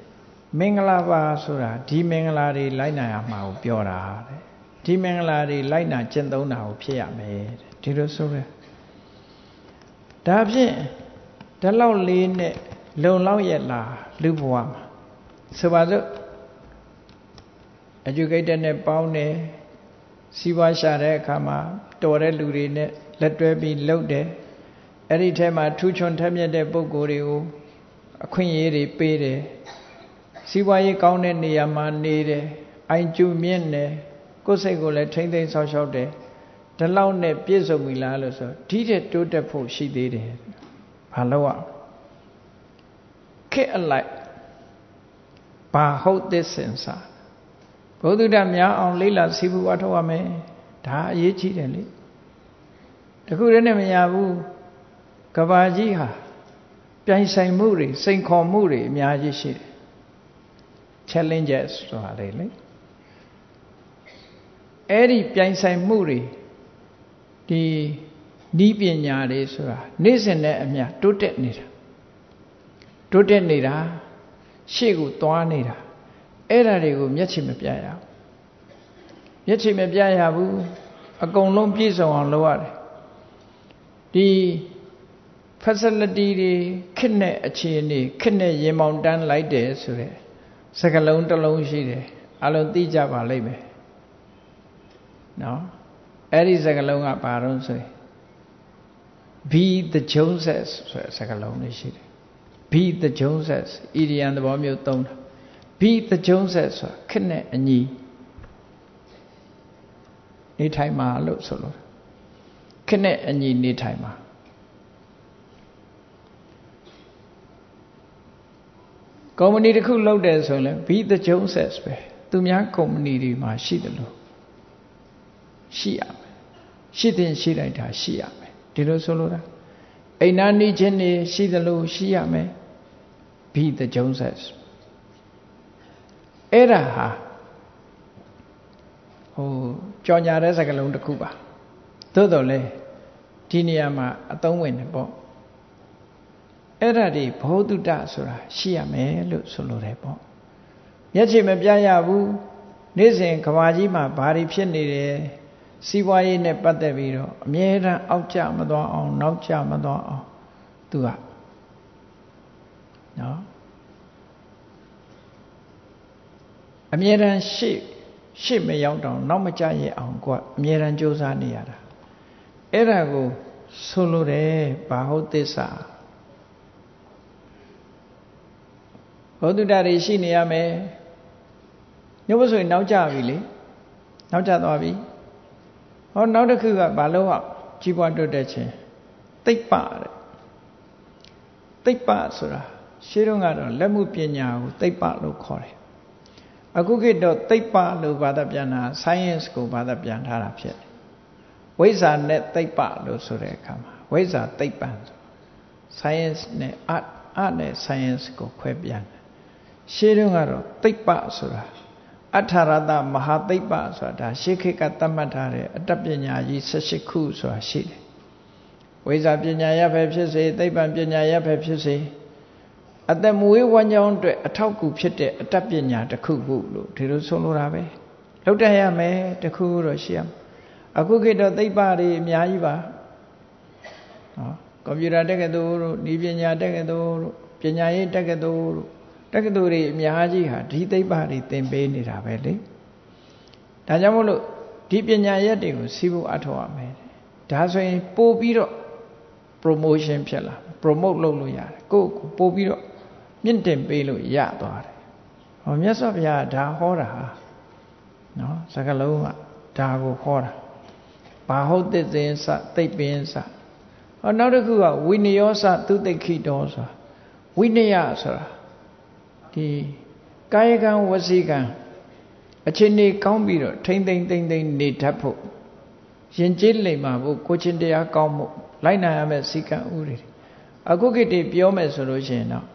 မင်္ဂလာပါဆိုတာဒီမင်္ဂလာတွေလိုက်နိုင်ရမှာကိုပြောတာတဲ့ ဒီမင်္ဂလာတွေလိုက်နာကျင့်သုံးတာကိုဖြစ်ရမယ်ဒီလိုဆိုရဒါဖြင့်ဒီလောက်လေးနဲ့လုံလောက်ရဲ့လားလူဘဝမှာဆိုပါစို့ educated နဲ့ပေါင်းတယ်စီးပွားရှာတဲ့အခါမှာတော်တဲ့လူတွေနဲ့လက်တွဲပြီးလှုပ်တယ်အဲ့ဒီထဲမှာထူးချွန်ထက်မြက်တဲ့ပုံကိုယ်တွေကိုအခွင့်အရေးတွေပေးတယ်စီးပွားရေးကောင်းတဲ့နေရာမှာနေတယ်အိုင်ကျူမြင့်တယ် ကိုယ်စိတ်ကိုလည်းထိမ့်သိမ်းဆောက်ရှောက်တယ်ဒီလောက်နဲ့ပြည့်စုံပြီလားလို့ဆိုဒီတဲ့တိုးတက်ဖို့ရှိသေးတယ်ဘာလို့อ่ะခက်အလိုက်ဘာဟုတ်သစ်စင်စာဘုဒ္ဓတများအောင်လိလာစီးပူဝါထုတ်ရမယ်ဒါအရေးကြီးတယ်လေတခုတည်းနဲ့မရဘူးကဘာကြီးဟာပြိုင်ဆိုင်မှုတွေစိန်ခေါ်မှုတွေအများကြီးရှိတယ် challenges ဆိုတာလေလေ အဲ့ဒီပြိုင်ဆိုင်မှုတွေဒီနီးပညာတွေဆိုတာနေ့စဉ်နဲ့အမျှတိုးတက်နေတာတိုးတက်နေတာရှေ့ကိုသွားနေတာအဲ့ဒါတွေကိုမျက်ခြေမပြရဘူးမျက်ခြေမပြရဘူးအကုန်လုံးပြည့်စုံအောင်လုပ်ရတယ်ဒီ facility တွေခက်တဲ့အခြေအနေခက်တဲ့ရင်မောင်တန်းလိုက်တယ်ဆိုတဲ့စကလုံးတစ်လုံးရှိတယ်အလုံးသိကြပါလိမ့်မယ် နော်အဲ့ဒီစကားလုံးကဘာတော့ဆိုရင် be the joseph ဆိုတဲ့စကားလုံးလေးရှိတယ် be the joseph ဣရိယံသဘောမျိုးသုံးတာ be the joseph ဆိုတာခက်နဲ့အညီနေထိုင်မှာလို့ဆိုလို့ခက်နဲ့အညီနေထိုင်မှာကုမ္ပဏီတစ်ခုလုပ်တယ်ဆိုရင်လည်း be the joseph ပဲသူများကုမ္ပဏီတွေမှာရှိတယ်လို့ ရှိရမယ်ရှိတဲ့ရှိလိုက်တာရှိရမယ်ဒီလိုဆိုလိုတာအိမ်နာနေခြင်းနေရှိသလိုရှိရမယ်ဘိတကြုံဆက်အဲ့ဒါဟာဟိုကြော်ညာတဲ့စကားလုံးတစ်ခုပါသို့တော်လဲဒီနေရာမှာအသုံးဝင်တယ်ပေါ့အဲ့ဒါဒီဘောဓုတဆိုတာရှိရမယ်လို့ဆိုလိုတယ်ပေါ့မျက်ခြေမပြရဘူးနေ့စဉ်ကဘာကြီးမှာဘာတွေဖြစ်နေတယ် စီးပွားရေးနဲ့ပတ်သက်ပြီးတော့အမြဲတမ်းအောက်ကျမသွားအောင်နောက်ကျမသွားအောင်သူကနော်အမြဲတမ်းရှေ့ရှေ့မရောက်တော့နောက်မကြရအောင်ကွာအမြဲတမ်းကြိုးစားနေရတာအဲ့ဒါကိုဆိုလိုတယ်ဘာဟုတ်သစ္စာဘောဓုတတွေရှိနေရမယ်ညဘဆိုရင်နောက်ကြပြီလေနောက်ကြသွားပြီ ဟောနောက်တစ်ခုကဘာလို့อ่ะကြီးပွားတိုးတက်ခြင်းသိပ္ပတဲ့သိပ္ပဆိုတာရှင်းတော့ကတော့လက်မှုပညာကိုသိပ္ပလို့ခေါ်တယ်အခုခေတ်တော့သိပ္ပလို့ဘာသာပြန်တာ science ကိုဘာသာပြန်ထားတာဖြစ်တယ်ဝိဇ္ဇာနဲ့သိပ္ပလို့ဆိုတဲ့အခါမှာဝိဇ္ဇာသိပ္ပံ science နဲ့ art art နဲ့ science ကိုခွဲပြန်တယ်ရှင်းတော့ကတော့သိပ္ပဆိုတာ အထာရတမဟာသိပ္ပဆိုတာဒါရှေးခေတ်ကသတ်မှတ်ထားတဲ့အတ္တပညာကြီး18ခုဆိုတာရှိတယ်ဝိဇ္ဇာပညာရပဲဖြစ်စေသိပ္ပံပညာရပဲဖြစ်စေအသက်မွေးဝမ်းကြောင်းအတွက်အထောက်အကူဖြစ်တဲ့အတ္တပညာတစ်ခုခုလို့ဒီလိုဆိုလိုတာပဲလောက်တရရမယ်တစ်ခုတော့ရှိရမယ်အခုခေတ်တော့သိပ္ပတွေအများကြီးပါနော်ကွန်ပျူတာတက္ကသိုလ်တို့ဤပညာတက္ကသိုလ်တို့ပညာရေးတက္ကသိုလ်တို့ တက္ကသိုလ်တွေအများကြီးဟာဒီသိပ္ပတွေသင်ပေးနေတာပဲလေဒါကြောင့်မို့လို့ဒီပညာရက်တွေကိုစီးဖို့အထောက်အမယ်ဒါဆိုရင်ပို့ပြီးတော့ promotion ဖြစ်လာ promote လုပ်လို့ရတယ်ကိုယ့်ကိုပို့ပြီးတော့မြင့်တင်ပေးလို့ရသွားတယ်ဟောမြတ်စွာဘုရားဒါဟောတာဟာနော်စကလုံးကဒါကိုဟောတာဘာဟုတ်သစ်စင်စသိပ်ပင်စဟောနောက်တစ်ခုကဝိနယောစသူတိခိတောဆိုတာဝိနယဆိုတာ ဒီကာယကံဝစီကံအချိန်နေကောင်းပြီးတော့ထိမ့်သိမ့်သိမ့်သိမ့်နေတတ်ဖို့ရင်ကျေးလိမ်မာဖို့ကိုချင်းတရားကောင်းဖို့လိုက်နိုင်ရမယ့်စီကံဥတွေအခုခေတ်တည်းပြောမယ်ဆိုလို့ရှိရင်တော့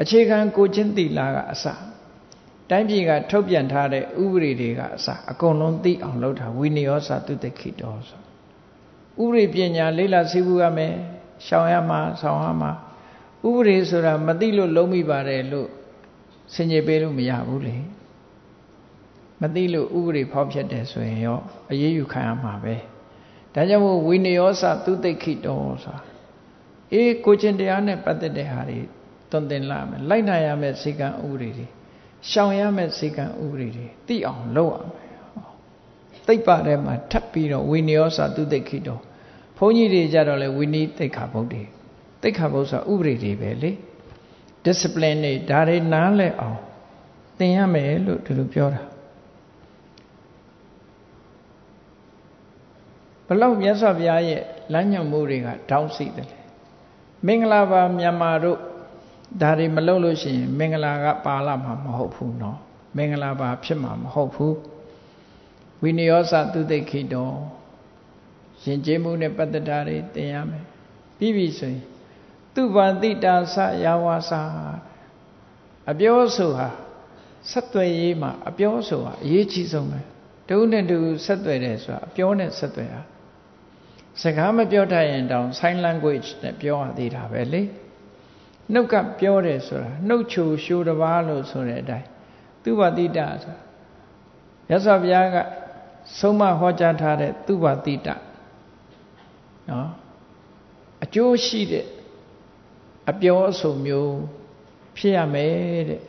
အခြေခံကိုချင်းတိလာကအစတိုင်းပြည်ကထုတ်ပြန်ထားတဲ့ဥပဒေတွေကအစအကုန်လုံးသိအောင်လုပ်တာဝိနည်းစာတုတ္တခိတောဆိုဥပဒေပညာလေးလာစီးပူရမယ်ရှောင်ရမှာဆောင်ရမှာဥပဒေဆိုတာမသိလို့လုံးမိပါတယ်လို့ ဆင်ញေပေးလို့မရဘူးလေမသိလို့ဥပဒေဖောက်ဖျက်တယ်ဆိုရင်ရောအရေးယူခံရမှာပဲဒါကြောင့်မို့ဝိနည်းစာတုတ္တခိတောဆိုတာအေးကိုချင်းတရားနဲ့ပတ်သက်တဲ့ဟာတွေသွန်သင်လာမယ်လိုက်နာရမယ့်စေကံဥပဒေတွေရှောင်ရမယ့်စေကံဥပဒေတွေသိအောင်လုပ်ရမယ်သိပ္ပထဲမှာထပ်ပြီးတော့ဝိနည်းစာတုတ္တခိတောဘုန်းကြီးတွေကြတော့လေဝိနည်းသိက္ခာပုဒ်တွေသိက္ခာပုဒ်ဆိုဥပဒေတွေပဲလေ discipline တွေဒါတွေနားလည်အောင်သင်ရမယ်လို့ဒီလိုပြောတာဘလောက်မြတ်စွာဘုရားရဲ့လမ်းညွှန်မှုတွေကတောင်းစီတယ်မင်္ဂလာပါမြန်မာတို့ဒါတွေမလုပ်လို့ရှိရင်မင်္ဂလာကပါလာမှာမဟုတ်ဘူးเนาะမင်္ဂလာပါဖြစ်မှာမဟုတ်ဘူးဝိနည်းသသူသိခိတောရင်ကျေးမှုနဲ့ပတ္တတာတွေသင်ရမယ်ပြီးပြီဆိုရင် သူဘာတိတာဆရာဝါစာအပြောဆိုဟာဆက်သွယ်ရေးမှာအပြောဆိုဟာအရေးကြီးဆုံးပဲတဦးနဲ့တဦးဆက်သွယ်တယ်ဆိုတာအပြောနဲ့ဆက်သွယ်တာစကားမပြောတတ်ရင်တောင် sign language နဲ့ပြောရသေးတာပဲလေနှုတ်ကပြောတယ်ဆိုတာနှုတ်ချိုရှိုးတပါးလို့ဆိုတဲ့အတိုင်းသူဘတိတဆိုတာရသော်ဘုရားကဆုံးမဟောကြားထားတဲ့သူဘတိတနော်အကျိုးရှိတဲ့ အပြောအဆိုမျိုးဖြစ်ရမယ်တဲ့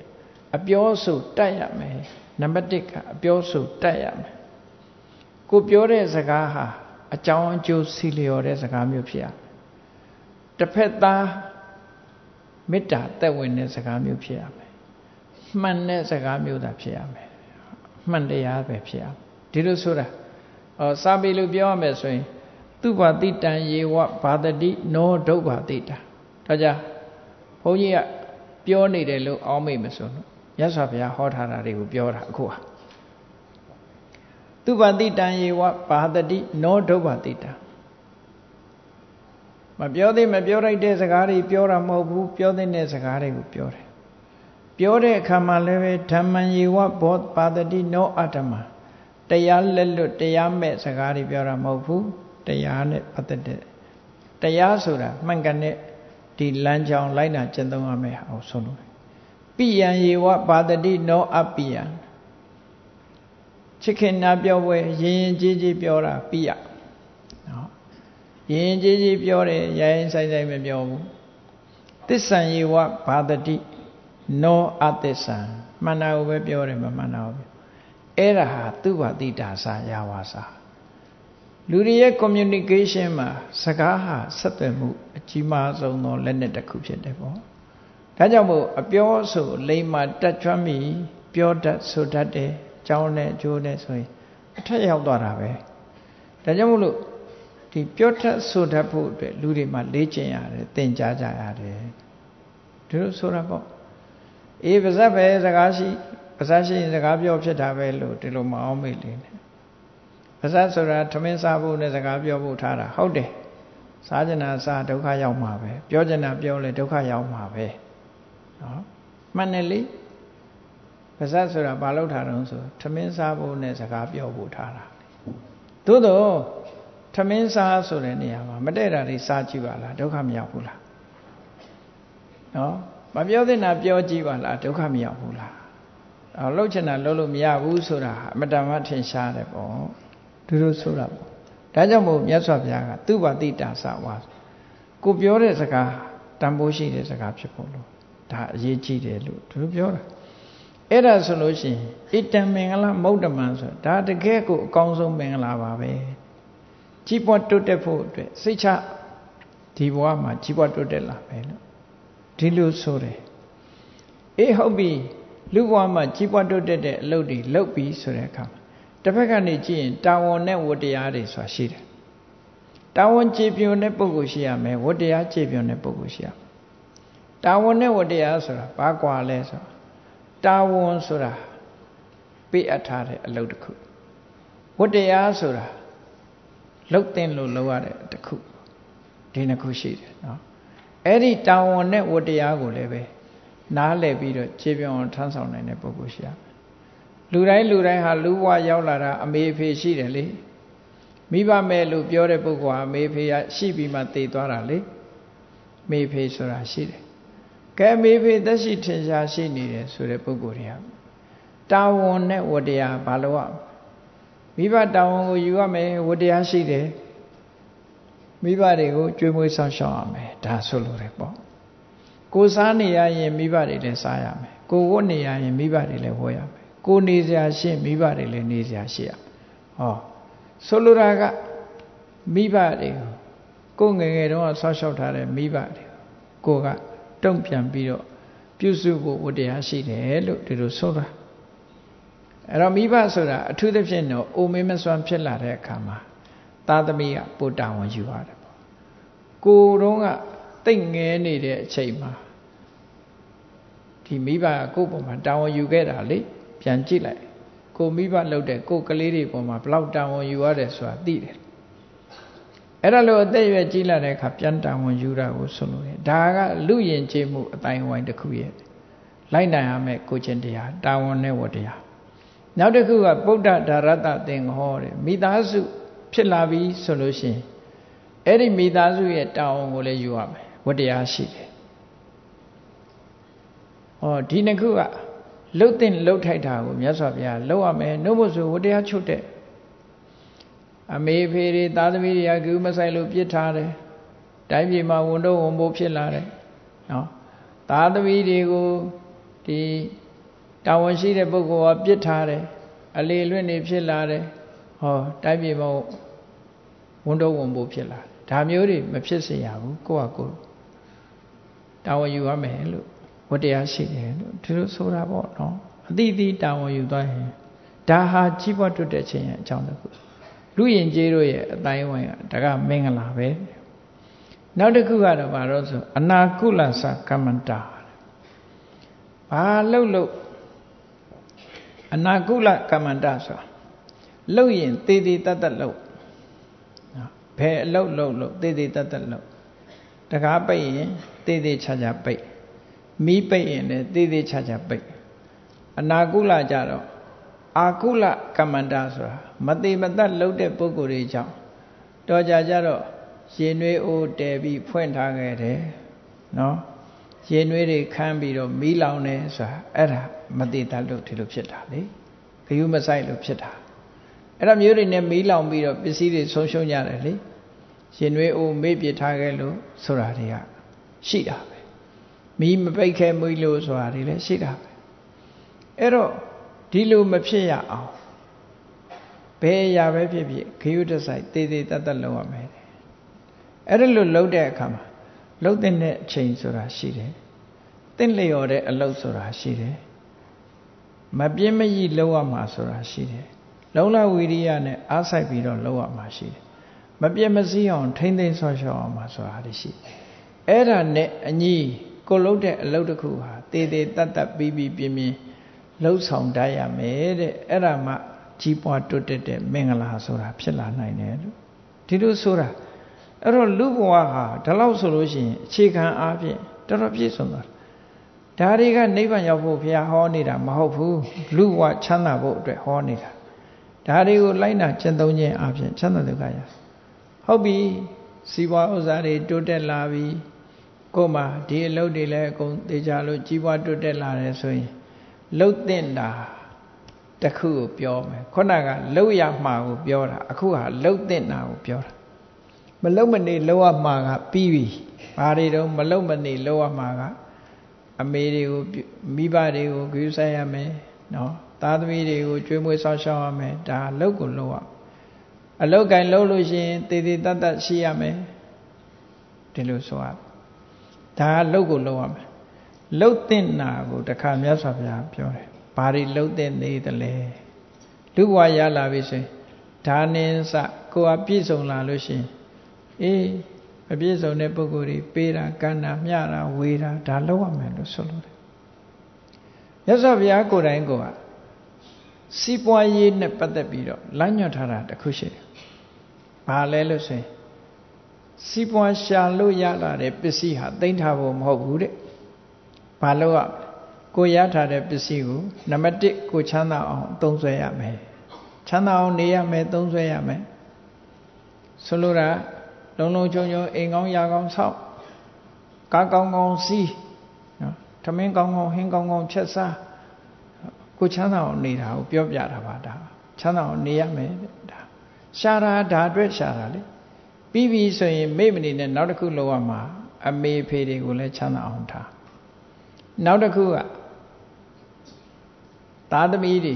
အပြောအဆိုတတ်ရမယ်နံပါတ်1ကအပြောအဆိုတတ်ရမယ်ကိုပြောတဲ့စကားဟာအကြောင်းအကျိုးစီလျော်တဲ့စကားမျိုးဖြစ်ရတစ်ဖက်သားမေတ္တာသက်ဝင်တဲ့စကားမျိုးဖြစ်ရမယ်မှန်တဲ့စကားမျိုးသာဖြစ်ရမယ်မှန်တရားပဲဖြစ်ရမယ်ဒီလိုဆိုတာဟောစာပေလို့ပြောရမယ်ဆိုရင်သူဘာတိတံယေဝဘာတတိနောဒုဗ္ဗတိတံဒါကြဘု န်းကြီးကပြောနေတယ်လို့အောင်းမိမဆိုလို့မြတ်စွာဘုရားဟောထားတာတွေကိုပြောတာအခုဟာသူဘာတိတံယေဝဘာတတိနောဒုဗ္ဗတိတံမပြောသေးမပြောလိုက်တဲ့စကားတွေပြောတာမဟုတ်ဘူးပြောတဲ့စကားတွေကိုပြောတယ်ပြောတဲ့အခါမှာလည်းပဲဓမ္မယေဝဘောပါတတိနောအတ္တမတရားလက်လွတ်တရားမဲ့စကားတွေပြောတာမဟုတ်ဘူးတရားနဲ့ပတ်သက်တဲ့တရားဆိုတာမှန်ကန်တဲ့ ဒီလမ်းကြောင်းလိုက်နာကျင့်သုံးရမယ်အောင်ဆုံးလို့ပိယံယေဝပါတတိနောအပိယံချစ်ခင်နာပြောပွဲရင်ရင်ကြီးကြီးပြောတာပိယနော်ရင်ရင်ကြီးကြီးပြောတယ်ရိုင်းဆိုင်ဆိုင်မပြောဘူးသစ္ဆံယေဝဘာတတိနောအသစ္ဆံမှန်တာကိုပဲပြောတယ်မမှန်တာကိုအဲ့ဒါဟာသူဝတိတာစာရဝါစာ လူတွေရဲ့ communication မှာစကားဟာဆက်သွယ်မှုအကြီးမားဆုံးသောလက်နက်တစ်ခုဖြစ်တယ်ပေါ့ဒါကြောင့်မို့အပြောဆိုလိမ္မာတက်ကြွမိပြောတတ်ဆိုတတ်တယ်ကြောင်းနဲ့အကျိုးနဲ့ဆိုရင်အထက်ရောက်သွားတာပဲဒါကြောင့်မို့လို့ဒီပြောတတ်ဆိုတတ်ဖို့အတွက်လူတွေမှာလေ့ကျင့်ရတယ်သင်ကြားကြရတယ်ဒီလိုဆိုတာပေါ့အေးပါဇက်ပဲစကားရှိပါဇက်ရှိရင်စကားပြောဖြစ်တာပဲလို့ဒီလိုမအောင်မေ့လေနဲ့ ပါဇက်ဆိုတာထမင်းစားဖို့နဲ့စကားပြောဖို့ထားတာဟုတ်တယ်စားကျင်တာစားဒုက္ခရောက်မှာပဲပြောကျင်တာပြောလဲဒုက္ခရောက်မှာပဲနော်မှန်တယ်လေပါဇက်ဆိုတာဘာလို့ထားတော့ဆိုထမင်းစားဖို့နဲ့စကားပြောဖို့ထားတာသို့တော့ထမင်းစားဆိုတဲ့နေရာမှာမတည့်တာတွေစားကြည့်ပါလားဒုက္ခမရောက်ဘူးလားနော်မပြောသင့်တာပြောကြည့်ပါလားဒုက္ခမရောက်ဘူးလားအော်လှုပ်ချင်တာလှုပ်လို့မရဘူးဆိုတာအမတန်မှထင်ရှားတယ်ပေါ့ သူတို့ဆိုတာပေါ့ဒါကြောင့်မို့မြတ်စွာဘုရားကသူ့ဘာတိတာစဝါကိုပြောတဲ့စကားတန်ဖိုးရှိတဲ့စကားဖြစ်ဖို့လို့ဒါအရေးကြီးတယ်လို့သူတို့ပြောတာအဲ့ဒါဆိုလို့ရှိရင်ဣတံမင်္ဂလာမௌဒ္ဓမံဆိုဒါတကယ်ကိုအကောင်းဆုံးမင်္ဂလာပါပဲကြီးပွားတိုးတက်ဖို့အတွက်စိတ်ချဒီဘဝမှာကြီးပွားတိုးတက်လာပဲလို့ဒီလိုဆိုတယ်အေးဟုတ်ပြီလူဘဝမှာကြီးပွားတိုးတက်တဲ့အလုပ်တွေလုပ်ပြီးဆိုတဲ့အခါ တစ်ဖက်ကနေကြည့်ရင်တာဝန်နဲ့ဝတ္တရားတွေဆိုတာရှိတယ်တာဝန်ကြည်ပြွန်တဲ့ပုဂ္ဂိုလ်ရှိရမယ်ဝတ္တရားကြည်ပြွန်တဲ့ပုဂ္ဂိုလ်ရှိရမယ်တာဝန်နဲ့ဝတ္တရားဆိုတာဘာကွာလဲဆိုတာဝန်ဆိုတာပေးအပ်ထားတဲ့အလုပ်တစ်ခုဝတ္တရားဆိုတာလှုပ်တင်လို့လုပ်ရတဲ့တစ်ခုဒီနှစ်ခုရှိတယ်နော်အဲ့ဒီတာဝန်နဲ့ဝတ္တရားကိုလည်းပဲနားလည်ပြီးတော့ခြေပြောင်းအောင်ထမ်းဆောင်နိုင်တဲ့ပုဂ္ဂိုလ်ရှိရမယ် လူတိုင်းလူတိုင်းဟာလူဘဝရောက်လာတာအမေဖေရှိတယ်လေမိဘမဲ့လို့ပြောတဲ့ပုဂ္ဂိုလ်ဟာအမေဖေရရှိပြီးမှတည်သွားတာလေမေဖေဆိုတာရှိတယ်ကဲမေဖေသက်ရှိထင်ရှားရှိနေတယ်ဆိုတဲ့ပုဂ္ဂိုလ်တွေကတာဝန်နဲ့ဝတရားဘာလို့ရမိဘတာဝန်ကိုယူရမယ်ဝတရားရှိတယ်မိဘတွေကိုကြွေးမွေးဆောင်ရှောက်ရမယ်ဒါဆိုလိုတယ်ပေါ့ကိုစားနေရရင်မိဘတွေလည်းစားရမယ်ကိုဝတ်နေရရင်မိဘတွေလည်းဝတ်ရမယ် ကိုနေစရာရှင်းမိဘတွေလည်းနေစရာရှိရဟောဆိုလိုတာကမိဘတွေကိုငယ်ငယ်တုန်းကဆောက်ရှောက်ထားတဲ့မိဘတွေကိုကတုံ့ပြန်ပြီးတော့ပြုစုဖို့ဝတ္တရားရှိတယ်လို့ဒီလိုဆိုတာအဲ့တော့မိဘဆိုတာအထူးသဖြင့်တော့အိုမင်းမစွမ်းဖြစ်လာတဲ့အခါမှာသားသမီးကပိုတာဝန်ယူရတယ်ပေါ့ကိုတုံးကတိတ်ငဲနေတဲ့အချိန်မှာဒီမိဘကကိုယ့်ပုံမှာတာဝန်ယူခဲ့တာလေ ပြန်ကြည့်လိုက်ကိုမိဘလှုပ်တဲ့ကိုကလေးတွေပေါ်မှာဘလောက်တာဝန်ယူရတယ်ဆိုတာသိတယ်အဲ့ဒါလို့အသက်အရွယ်ကြီးလာတဲ့အခါပြန်တာဝန်ယူတာကိုဆိုလို့ရတယ်ဒါကလူယဉ်ကျေးမှုအတိုင်းဝိုင်းတစ်ခုရဲ့လိုက်နိုင်ရမယ်ကိုချင်းတရားတာဝန်နဲ့ဝတရားနောက်တစ်ခုကဗုဒ္ဓဒါရတသင်္ဟောတဲ့မိသားစုဖြစ်လာပြီဆိုလို့ရှိရင်အဲ့ဒီမိသားစုရဲ့တာဝန်ကိုလည်းယူရမယ်ဝတရားရှိတယ်ဟောဒီနှစ်ခုက လှုပ်တဲ့လှုပ်ထိုက်တာကိုမြတ်စွာဘုရားလှုပ်ရမယ်နှုတ်ဖို့ဆိုဝတရားချုပ်တဲ့အမေဖေတွေသားသမီးတွေကကူမဆိုင်လို့ပြစ်ထားတယ်တိုင်းပြည်မှာဝန်တော့ဝန်ဖို့ဖြစ်လာတယ်နော်သားသမီးတွေကိုဒီတာဝန်ရှိတဲ့ပုဂ္ဂိုလ်ကပြစ်ထားတယ်အလေလွင့်နေဖြစ်လာတယ်ဟောတိုင်းပြည်မှာဝန်တော့ဝန်ဖို့ဖြစ်လာဒါမျိုးတွေမဖြစ်စေရဘူးကိုယ့်ဟာကိုယ်တာဝန်ယူရမယ်လို့ ဝတ္တရားရှိတယ်လို့ဒီလိုဆိုတာပေါ့နော်အတိအသီးတာဝန်ယူသွားရင်ဒါဟာကြီးပွားတွတ်တဲ့ခြင်းရဲ့အကြောင်းတစ်ခုလူရင်ကျေးတို့ရဲ့အတိုင်းဝိုင်းကဒါကမင်္ဂလာပဲနောက်တစ်ခုကတော့ဘာလို့ဆိုအနာကုလသကမ္မန္တာဘာလှုပ်လို့အနာကုလကမ္မန္တာဆိုတာလှုပ်ရင်တေးသေးတတ်တတ်လှုပ်ဘယ်အလှုပ်လှုပ်လို့တေးသေးတတ်တတ်လှုပ်တကားပိတ်ရင်တေးသေးချာချာပိတ် မီးပိတ်ရင်လည်းသေးသေးချာချာပိတ်အနာကုလကြတော့အာကုလကမ္မန္တာဆိုတာမတိမတတ်လှုပ်တဲ့ပုဂ္ဂိုလ်တွေကြောင့်တော်ကြကြတော့ရင်နွေးအိုးတဲပြီးဖွင့်ထားခဲ့တယ်နော်ရင်နွေးတွေခမ်းပြီးတော့မီးလောင်တယ်ဆိုတာအဲ့ဒါမတိတတ်လို့ဒီလိုဖြစ်တာလေဂယုမဆိုင်လို့ဖြစ်တာအဲ့ဒါမျိုးတွေနဲ့မီးလောင်ပြီးတော့ပစ္စည်းတွေဆုံးရှုံးကြတယ်လေရင်နွေးအိုးမေ့ပြထားခဲ့လို့ဆိုတာတွေကရှိတာပဲ မီးမပိတ်ခဲမွေးလို့ဆိုတာတွေလည်းရှိတာပဲအဲ့တော့ဒီလိုမဖြစ်ရအောင်ဘယ်အရာပဲဖြစ်ဖြစ်ခရုတစိုက်တေးသေးတတ်တတ်လုပ်ရမယ်အဲ့ဒါလို့လုပ်တဲ့အခါမှာလုပ်တဲ့အချိန်ဆိုတာရှိတယ်တင့်လျော်တဲ့အလုပ်ဆိုတာရှိတယ်မပြင်းမကြီးလုပ်ရမှာဆိုတာရှိတယ်လုံလဝီရိယနဲ့အားဆိုင်ပြီးတော့လုပ်ရမှာရှိတယ်မပြည့်မစည်းအောင်ထိမ့်သိမ်းဆော့ရှော့အောင်မှာဆိုတာရှိတယ်အဲ့ဒါနဲ့အညီ ကိုလုပ်တဲ့အလုပ်တစ်ခုဟာတေးသေးတတ်တတ်ပြီးပြီးပြင်းပြင်းလှုပ်ဆောင်တတ်ရမယ်တဲ့အဲ့ဒါမှကြီးပွားတွတ်တက်တဲ့မင်္ဂလာဆိုတာဖြစ်လာနိုင်တယ်လို့ဒီလိုဆိုတာအဲ့တော့လူဘဝဟာဒီလောက်ဆိုလို့ရှိရင်အခြေခံအားဖြင့်တော်တော်ပြည့်စုံသွားဒါတွေကနိဗ္ဗာန်ရောက်ဖို့ဘုရားဟောနေတာမဟုတ်ဘူးလူဘဝချမ်းသာဖို့အတွက်ဟောနေတာဒါတွေကိုလိုက်နာကျင့်သုံးခြင်းအပြင်ချမ်းသာဒုက္ခရဟုတ်ပြီစီးပွားဥစ္စာတွေတိုးတက်လာပြီ ကို့မှာဒီအလုပ်တွေလည်းအကုန်သေချာလို့ကြီးပွားတိုးတက်လာတယ်ဆိုရင်လှုပ်တဲ့တာတခုကိုပြောမယ်ခုနကလှုပ်ရမှာကိုပြောတာအခုဟာလှုပ်တဲ့တာကိုပြောတာမလှုပ်မနေလှုပ်ရမှာကပြီးပြီဘာတွေတော့မလှုပ်မနေလှုပ်ရမှာကအမေတွေကိုမိဘတွေကိုဂရုစိုက်ရမယ်နော်သားသမီးတွေကိုကျွေးမွေးဆောက်ရှောက်ရမယ်ဒါအလုပ်ကိုလုပ်ရအလုပ်ကင်လုပ်လို့ရှိရင်တည်တည်တတ်တတ်ရှိရမယ်ဒီလိုဆိုရ ဒါအလုပ်ကိုလုပ်ရမယ်လှုပ်တဲ့နာကိုတခါမြတ်စွာဘုရားပြောတယ်ဘာတွေလှုပ်တဲ့နေသလဲလူဘဝရလာပြီဆိုရင်ဒါနင်းစကိုယ်အပြည့်စုံလာလို့ရှိရင်အေးအပြည့်စုံတဲ့ပုဂ္ဂိုလ်တွေပေးတာကမ်းတာမျှတာဝေတာဒါလုပ်ရမယ်လို့ဆိုလို့တယ်မြတ်စွာဘုရားကိုယ်တိုင်ကိုယ်ကစီးပွားရေးနဲ့ပတ်သက်ပြီးတော့လမ်းညွှန်ထားတာတခုရှိတယ်။ဘာလဲလို့ဆိုရင် စီးပွားရှာလို့ရလာတဲ့ပစ္စည်းဟာသိမ့်ထားဖို့မဟုတ်ဘူးတဲ့။ဘာလို့ကကိုရထားတဲ့ပစ္စည်းကိုနံပါတ်1ကိုချမ်းသာအောင်သုံးစွဲရမယ်။ချမ်းသာအောင်နေရမယ်သုံးစွဲရမယ်။ဆိုလိုတာလုံလုံချုံချုံအိမ်ကောင်းရာကောင်းဆောက်ကားကောင်းကောင်းစီးနော်ထမင်းကောင်းကောင်းဟင်းကောင်းကောင်းချက်စားကိုချမ်းသာအောင်နေတာကိုပြောပြတာပါဒါချမ်းသာအောင်နေရမယ်ဒါရှာတာဒါအတွက်ရှာတာလေ ပြီးပြီဆိုရင်မိမနေနဲ့နောက်တစ်ခုလောက်ရမှာအမေဖေတွေကိုလည်းချမ်းသာအောင်ထားနောက်တစ်ခုကသားသမီးတွေ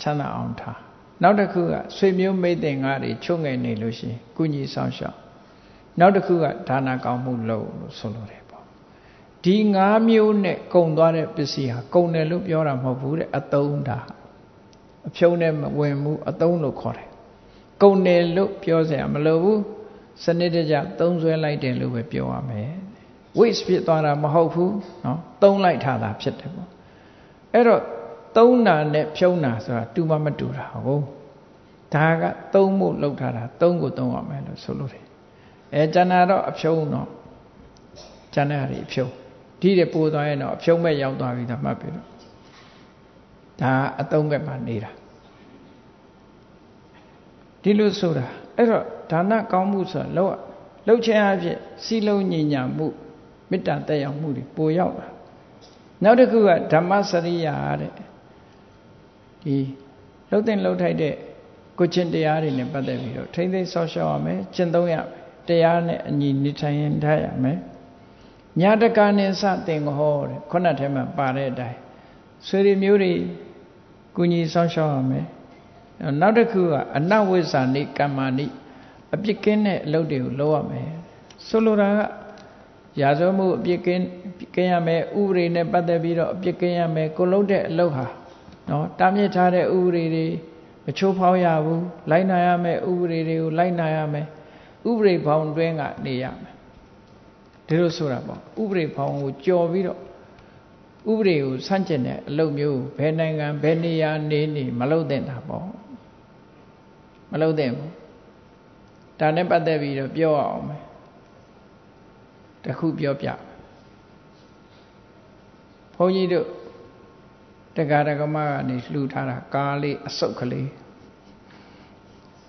ချမ်းသာအောင်ထားနောက်တစ်ခုကဆွေမျိုးမိတ်တင်ကားတွေချုပ်ငယ်နေလို့ရှိရင်ကုညီဆောင်ရှောက်နောက်တစ်ခုကဒါနာကောင်းမှုလုပ်လို့ဆိုလိုတယ်ပေါ့ဒီ၅မျိုးနဲ့ကုံသွားတဲ့ပစ္စည်းဟာကုံတယ်လို့ပြောတာမဟုတ်ဘူးတဲ့အတုံးဒါအဖြုံးနဲ့မဝင်ဘူးအတုံးလို့ခေါ်တယ်ကုံတယ်လို့ပြောစရာမလိုဘူး စနစ်တကျသုံးဆွဲလိုက်တယ်လို့ပဲပြောရမယ် waste ဖြစ်သွားတာမဟုတ်ဘူးเนาะသုံးလိုက်ထားတာဖြစ်တယ်ပေါ့အဲ့တော့သုံးနာနဲ့ဖြုံးနာဆိုတာတူမမတူတာဟုတ်ဒါကသုံးဖို့လောက်ထားတာသုံးကိုသုံးရမယ်လို့ဆိုလို့တယ်အဲကျန်တာတော့အဖြုံးတော့ကျန်တဲ့ဟာတွေအဖြုံးဒီတဲ့ပိုးသွားရင်တော့အဖြုံးမဲ့ရောက်သွားပြီဒါမှတ်ပြီတော့ဒါအသုံးဘက်မှာနေတာဒီလိုဆိုတာအဲ့တော့ ဒါနကောင်းမှုဆိုတာလောက်လောက်ခြင်းအဖြစ်စီလုံးညင်ညာမှုမေတ္တာတက်ရောက်မှုတွေပိုရောက်လာနောက်တစ်ခုကဓမ္မစရိယာတဲ့ဒီလှုပ်တဲ့လှုပ်ထိုက်တဲ့ကိုချင်းတရားတွေနဲ့ပတ်သက်ပြီးတော့ထိမ့်သိမ်းဆောက်ရှောက်ရမယ်ကျင့်သုံးရမယ်တရားနဲ့အညီနေထိုင်ရင်ထားရမယ်ညာတကာနဲ့စတင်ဟောတဲ့ခုနထဲမှာပါတဲ့အတိုင်းဆွေတွေမျိုးတွေကုညီဆောက်ရှောက်ရမယ်နောက်တစ်ခုကအနဝိဇ္ဇာနိကမ္မာနိ အပြစ်ကင်းတဲ့အလုပ်တွေကိုလုပ်ရမယ်ဆိုလိုတာကရာဇဝမှုအပြစ်ကင်းကင်းရမယ်ဥပဒေနဲ့ပတ်သက်ပြီးတော့အပြစ်ကင်းရမယ်ကိုလုပ်တဲ့အလုပ်ဟာနော်တားမြစ်ထားတဲ့ဥပဒေတွေမချိုးဖောက်ရဘူးလိုက်နာရမယ်ဥပဒေတွေကိုလိုက်နာရမယ်ဥပဒေဘောင်တွင်းကနေရမယ်ဒီလိုဆိုတာပေါ့ဥပဒေဘောင်ကိုကြော်ပြီးတော့ဥပဒေကိုဆန့်ကျင်တဲ့အလုပ်မျိုးဘယ်နိုင်ငံဘယ်နေရာနေနေမလုပ်သင့်တာပေါ့မလုပ်သင့်ဘူး ဒါနဲ့ပတ်သက်ပြီးတော့ပြောအောင်မယ်တခုပြောပြဘုန်းကြီးတို့တရားဓမ္မကနေလှူထားတာကားလေးအစုပ်ကလေး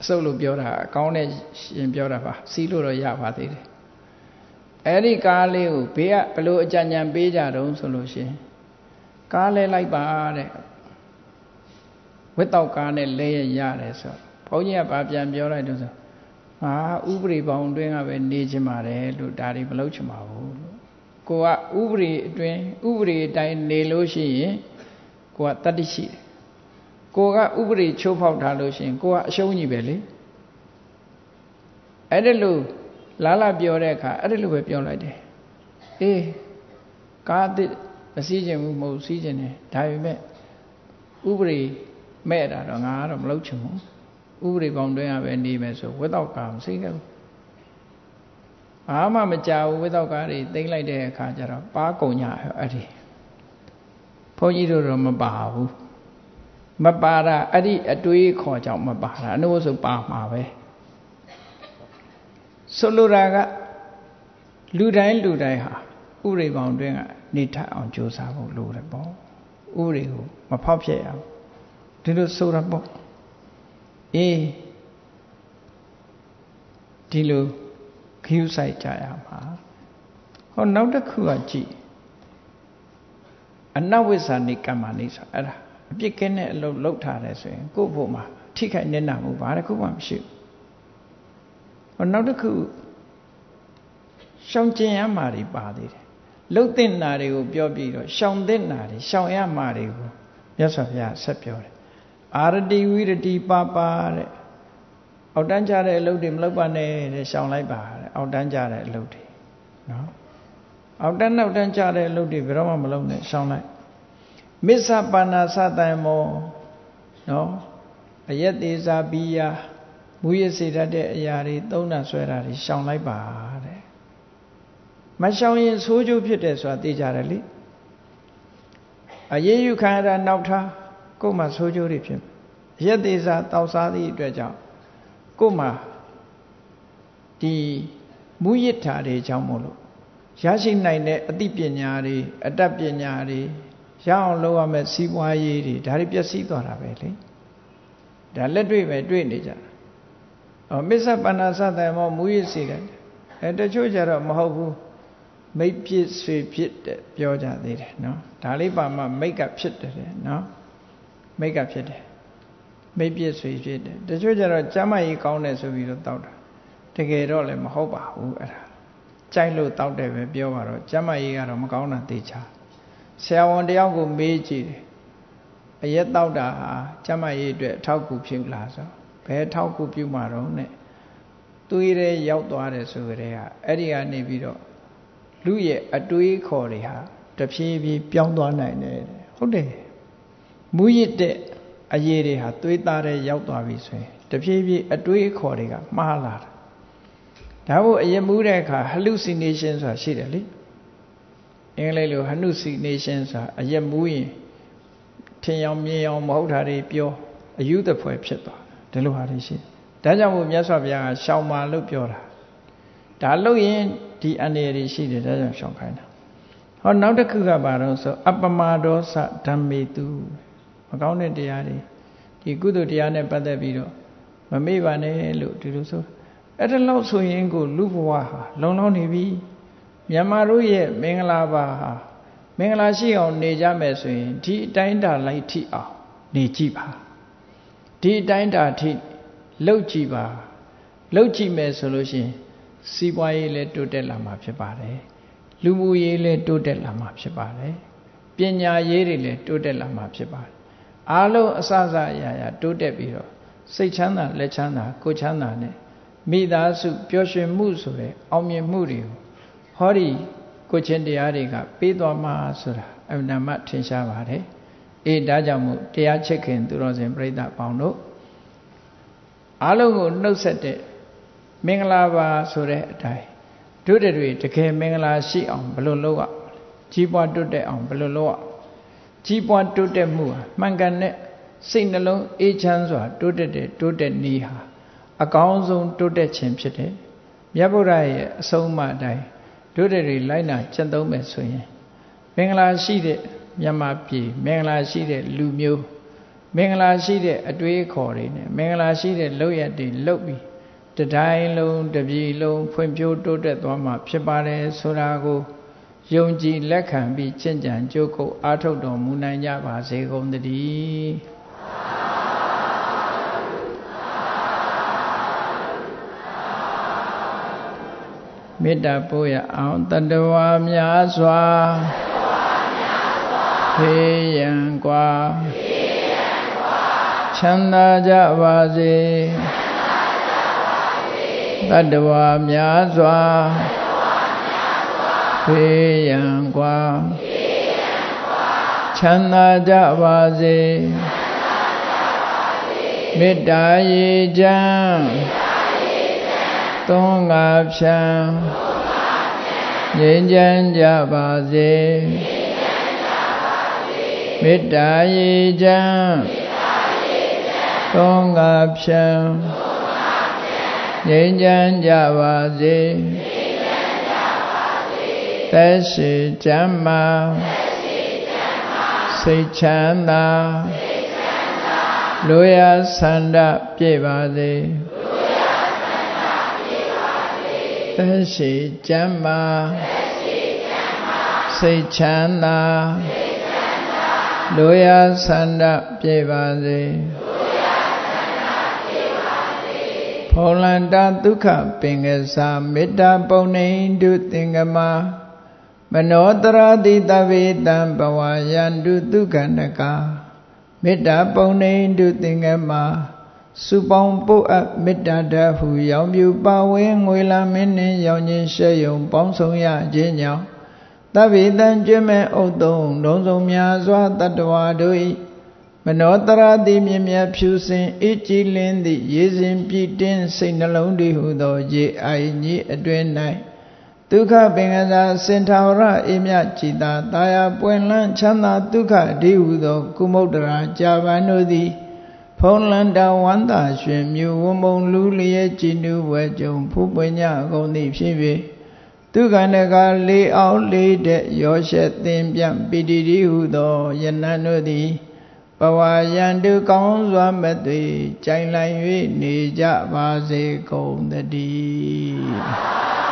အစုပ်လို့ပြောတာအကောင်းနဲ့ရှင်ပြောတာပါစီးလို့တော့ရပါသေးတယ်အဲ့ဒီကားလေးကိုဘေးကဘလို့အကြံဉာဏ်ပေးကြတုံးဆိုလို့ရှင်ကားလဲလိုက်ပါတဲ့ဝက်တော့ကားနဲ့လဲရရတယ်ဆိုဘုန်းကြီးကဗာပြန်ပြောလိုက်တော့ဆို ဟာဥပရိပေါင်းအတွင်းကပဲနေချင်ပါတယ်လို့ဒါတွေမလုပ်ချင်ပါဘူးလို့ကိုကဥပရိအတွင်းဥပရိအတိုင်းနေလို့ရှိရင်ကိုကတတ္တိရှိတယ်ကိုကဥပဒေချိုးဖောက်ထားလို့ရှိရင်ကိုကအရှုံးကြီးပဲလေအဲ့ဒါလို့လာလာပြောတဲ့အခါအဲ့ဒါလို့ပဲပြောလိုက်တယ်အေးကားအစ်မစည်းခြင်းဘူးမဟုတ်စည်းခြင်းတယ်ဒါပေမဲ့ဥပဒေမဲ့တာတော့ငါကတော့မလုပ်ချင်ဘူး ဥပဒေပေါင်းတွင်းရပဲနေမယ်ဆိုဝက်တော့ကာမစိခဲ့ဘူးဘာမှမကြောက်ဝက်တော့ကားတွေတိမ့်လိုက်တဲ့အခါကျတော့ပါကုံညာအဲ့ဒီဘုန်းကြီးတို့တော့မပါဘူးမပါတာအဲ့ဒီအတွေးခေါ်ကြောင့်မပါတာအနုဆိုပါမှာပဲဆိုလိုတာကလူတိုင်းလူတိုင်းဟာဥရိပောင်တွင်ကနေထအောင်ကြိုးစားဖို့လိုတယ်ပေါ့ဥရိကိုမဖောက်ဖျက်ရအောင်ဒီလိုဆိုတာပေါ့ အေးဒီလိုခယူးဆိုင်ကြရမှာဟောနောက်တစ်ခုကကြည့်အနဝိဇ္ဇာနိကမ္မနိဆိုအဲ့ဒါအပြစ်ကင်းတဲ့အလုပ်လုပ်ထားတယ်ဆိုရင်ကိုယ့်ဘုံမှာထိခိုက်နေနာမှုဘာတစ်ခုမှမရှိဘူးဟောနောက်တစ်ခုရှောင်ကျင်ရမှာတွေပါသေးတယ်လှုပ်တဲ့နာတွေကိုပြောပြီးတော့ရှောင်တဲ့နာတွေရှောင်ရမှာတွေကိုမြတ်စွာဘုရားဆက်ပြောတယ် အာရတိဝိရတိပါပါတဲ့အောက်တန်းကြတဲ့အလုပ်တွေမလုပ်ပါနဲ့တဲ့ရှောင်လိုက်ပါတဲ့အောက်တန်းကြတဲ့အလုပ်တွေနော်အောက်တန်းနောက်တန်းကြတဲ့အလုပ်တွေဘယ်တော့မှမလုပ်နဲ့ရှောင်လိုက်မစ္ဆပါဏာသတံမောနော်အယက်သေးစာဘီယာမူရစေတတ်တဲ့အရာတွေသုံးတာဆွဲတာတွေရှောင်လိုက်ပါတဲ့မရှောင်ရင်ဆိုးကျိုးဖြစ်တယ်ဆိုတာသိကြတယ်လေအရေးယူခံရတာနောက်ထား ကိုယ်မှာဆိုးကျိုးတွေဖြစ်ရက်သေးစာတောက်စားသည့်အတွက်ကြောင့်ကိုယ်မှာဒီမူရစ်တာတွေကြောင့်မို့လို့ရရှိနိုင်တဲ့အသိပညာတွေအတတ်ပညာတွေရအောင်လုပ်ရမယ်စီးပွားရေးတွေဒါတွေပျက်စီးသွားတာပဲလေဒါလက်တွေ့ပဲတွေ့နေကြတာအော်မစ္ဆပန္နာသတ္တမောမူရစ်စီတယ်အဲတချို့ကြတော့မဟုတ်ဘူးမိတ်ပြစ်ဆွေဖြစ်တဲ့ပြောကြသေးတယ်နော်ဒါလေးပါမှမိတ်ကဖြစ်တယ်နော် မိတ်ကဖြစ်တယ်မိတ်ပြစ်ဆွေဖြစ်တယ်တချို့ကြတော့ကျမ်းမကြီးကောင်းတယ်ဆိုပြီးတော့တောက်တာတကယ်တော့လည်းမဟုတ်ပါဘူးအဲ့ဒါကြိုက်လို့တောက်တယ်ပဲပြောပါတော့ကျမ်းမကြီးကတော့မကောင်းတာသိချာဆရာဝန်တယောက်ကိုမေးကြည့်တယ်အရက်တောက်တာဟာကျမ်းမကြီးအတွက်အထောက်အကူဖြစ်လားဆိုဘယ်အထောက်အကူပြုမှာတော့ ਨੇ သွေးရဲရောက်သွားတယ်ဆိုကြတဲ့ကအဲ့ဒီကနေပြီးတော့လူရဲ့အတွေးခေါ်တွေဟာတဖြည်းဖြည်းပြောင်းသွားနိုင်တယ်ဟုတ်တယ် မူရစ်တဲ့အရေးတွေဟာသွေးသားတဲ့ရောက်သွားပြီဆိုရင်တဖြည်းဖြည်းအတွေးခေါ်တွေကမှားလာတာဒါဖို့အရင်မူးတဲ့အခါ hallucination ဆိုတာရှိတယ်လေအင်္ဂလိပ်လို hallucination ဆိုတာအရက်မူးရင်ထင်ရောင်မြင်ရောင်မဟုတ်တာတွေပြောအယူသဖွယ်ဖြစ်သွားဒီလိုဟာတွေရှိဒါကြောင့်မို့မြတ်စွာဘုရားကရှောင်မာလို့ပြောတာဒါလို့ရင်ဒီအနေရရှိတယ်ဒါကြောင့်ရှောင်ခိုင်းတာဟောနောက်တစ်ခုကဘာလို့ဆိုအပမဒောသဓမ္မေတု မကောင်းတဲ့တရားတွေဒီကုသိုလ်တရားနဲ့ပတ်သက်ပြီးတော့မမေ့ပါနဲ့လို့ဒီလိုဆိုအဲ့ဒါလောက်ဆိုရင်ကိုလူဘဝဟာလုံလောက်နေပြီမြန်မာတို့ရဲ့မင်္ဂလာပါဟာမင်္ဂလာရှိအောင်နေကြမယ်ဆိုရင်ဒီအတိုင်းတာလိုက်ထိအောင်နေကြည့်ပါဒီအတိုင်းတာထိလှုပ်ကြည့်ပါလှုပ်ကြည့်မယ်ဆိုလို့ရှိရင်စီးပွားရေးလည်းတိုးတက်လာမှာဖြစ်ပါတယ်လူမှုရေးလည်းတိုးတက်လာမှာဖြစ်ပါတယ်ပညာရေးတွေလည်းတိုးတက်လာမှာဖြစ်ပါတယ် အားလုံးအစစအရာရာတိုးတက်ပြီးတော့စိတ်ချမ်းသာလက်ချမ်းသာကိုချမ်းသာနဲ့မိသားစုပျော်ရွှင်မှုဆိုတဲ့အောင်မြင်မှုတွေကိုဟောဒီကိုချင်းတရားတွေကပေးသွားမှာဆိုတာအမှန်မှထင်ရှားပါတယ်အေးဒါကြောင့်မို့တရားချစ်ခင်သူတော်စင်ပြိဿပေါင်းတို့အားလုံးကိုနှုတ်ဆက်တဲ့မင်္ဂလာပါဆိုတဲ့အတိုင်းတို့တွေတကယ်မင်္ဂလာရှိအောင်ဘယ်လိုလုပ်ရကြီးပွားတိုးတက်အောင်ဘယ်လိုလုပ်ရ ကြီးပွားတိုးတက်မှုဟာမှန်ကန်တဲ့စိတ်နှလုံးအေးချမ်းစွာ တိုးတက်တဲ့တိုးတက်နည်းဟာအကောင်းဆုံးတိုးတက်ခြင်းဖြစ်တယ်မြတ်ဗုဒ္ဓရဲ့အဆုံးအမအတိုင်းတို့တွေလိုက်နာကျင့်သုံးမယ်ဆိုရင်မင်္ဂလာရှိတဲ့မြန်မာပြည်မင်္ဂလာရှိတဲ့လူမျိုးမင်္ဂလာရှိတဲ့အတွေးအခေါ်တွေနဲ့မင်္ဂလာရှိတဲ့လုပ်ရတွေလုပ်ပြီးတတိုင်းလုံးတပြည်လုံးဖွံ့ဖြိုးတိုးတက်သွားမှာဖြစ်ပါတယ်ဆိုတာကို ယုံကြည်လက်ခံပြီးချင့်ကြံကြိုးကုပ်အားထုတ်တော်မူနိုင်ကြပါစေကုန်သတည်းမေတ္တာပို့ရအောင်တတဝါများစွာဖေးရန်ကွာချမ်းသာကြပါစေတတဝါများစွာ သေယံကွာချမ်းသာကြပါစေမေတ္တာရေချမ်းသုံးငါဖြံငြိမ်းချမ်းကြပါစေမေတ္တာရေချမ်းသုံးငါဖြံငြိမ်းချမ်းကြပါစေ သက်ရှိချမ်းမာစိတ်ချမ်းသာလူရဆန္ဒပြည့်ပါစေသက်ရှိချမ်းမာစိတ်ချမ်းသာလူရဆန္ဒပြည့်ပါစေဖောလန္တာဒုက္ခပင်ကစားမေတ္တာပုံနေတုသင်္ကမ မနောတရာတိတဝေတံဘဝယန္တုဒုက္ခနကမေတ္တာပုံနေတုသင်္ကမစုပေါင်းပုတ်အပ်မေတ္တာတဟုရောင်ပြူပါဝင်းငွေလာမင်းနှင့်ရောင်ချင်းရှဲယုံ ပေါင်းဆောင်ရခြင်းကြောင့်တဗ္ဗေတံကျွမဲ့ဥတ်တုံလုံးစုံများစွာတတ္တဝါတို့၏မနောတရာတိမြင်မြဖြူစင်အေးကြည်လင်းသည့်ရေစဉ်ပြည့်တင်းစိတ်နှလုံးတည်ဟုသောရေအိုင်ကြီးအတွင်၌ ဒုက္ခပင်ကစားစင်ထာဝရအေမြจิตာတာယာပွင့်လန်းချမ်းသာဒုက္ခဒီဟုသော ကုမုဒ္ဒရာကြာပန်တို့သည် ဖုံးလန်းတဝန္တာရွှင်မြူဝမုံလူလျက်ကြည်နူဝဲကြုံဖူးပွင့်ညကုန်သည်ဖြစ်၍ဒုက္ခနကလေးအောင်လေးတဲ့ရောရှက်သင်ပြပိတိတိဟုသောယနန်တို့သည်ဘဝယံတုကောင်းစွာမသွေကြိုင်လိုက်၍နေကြပါစေကုန်တည်း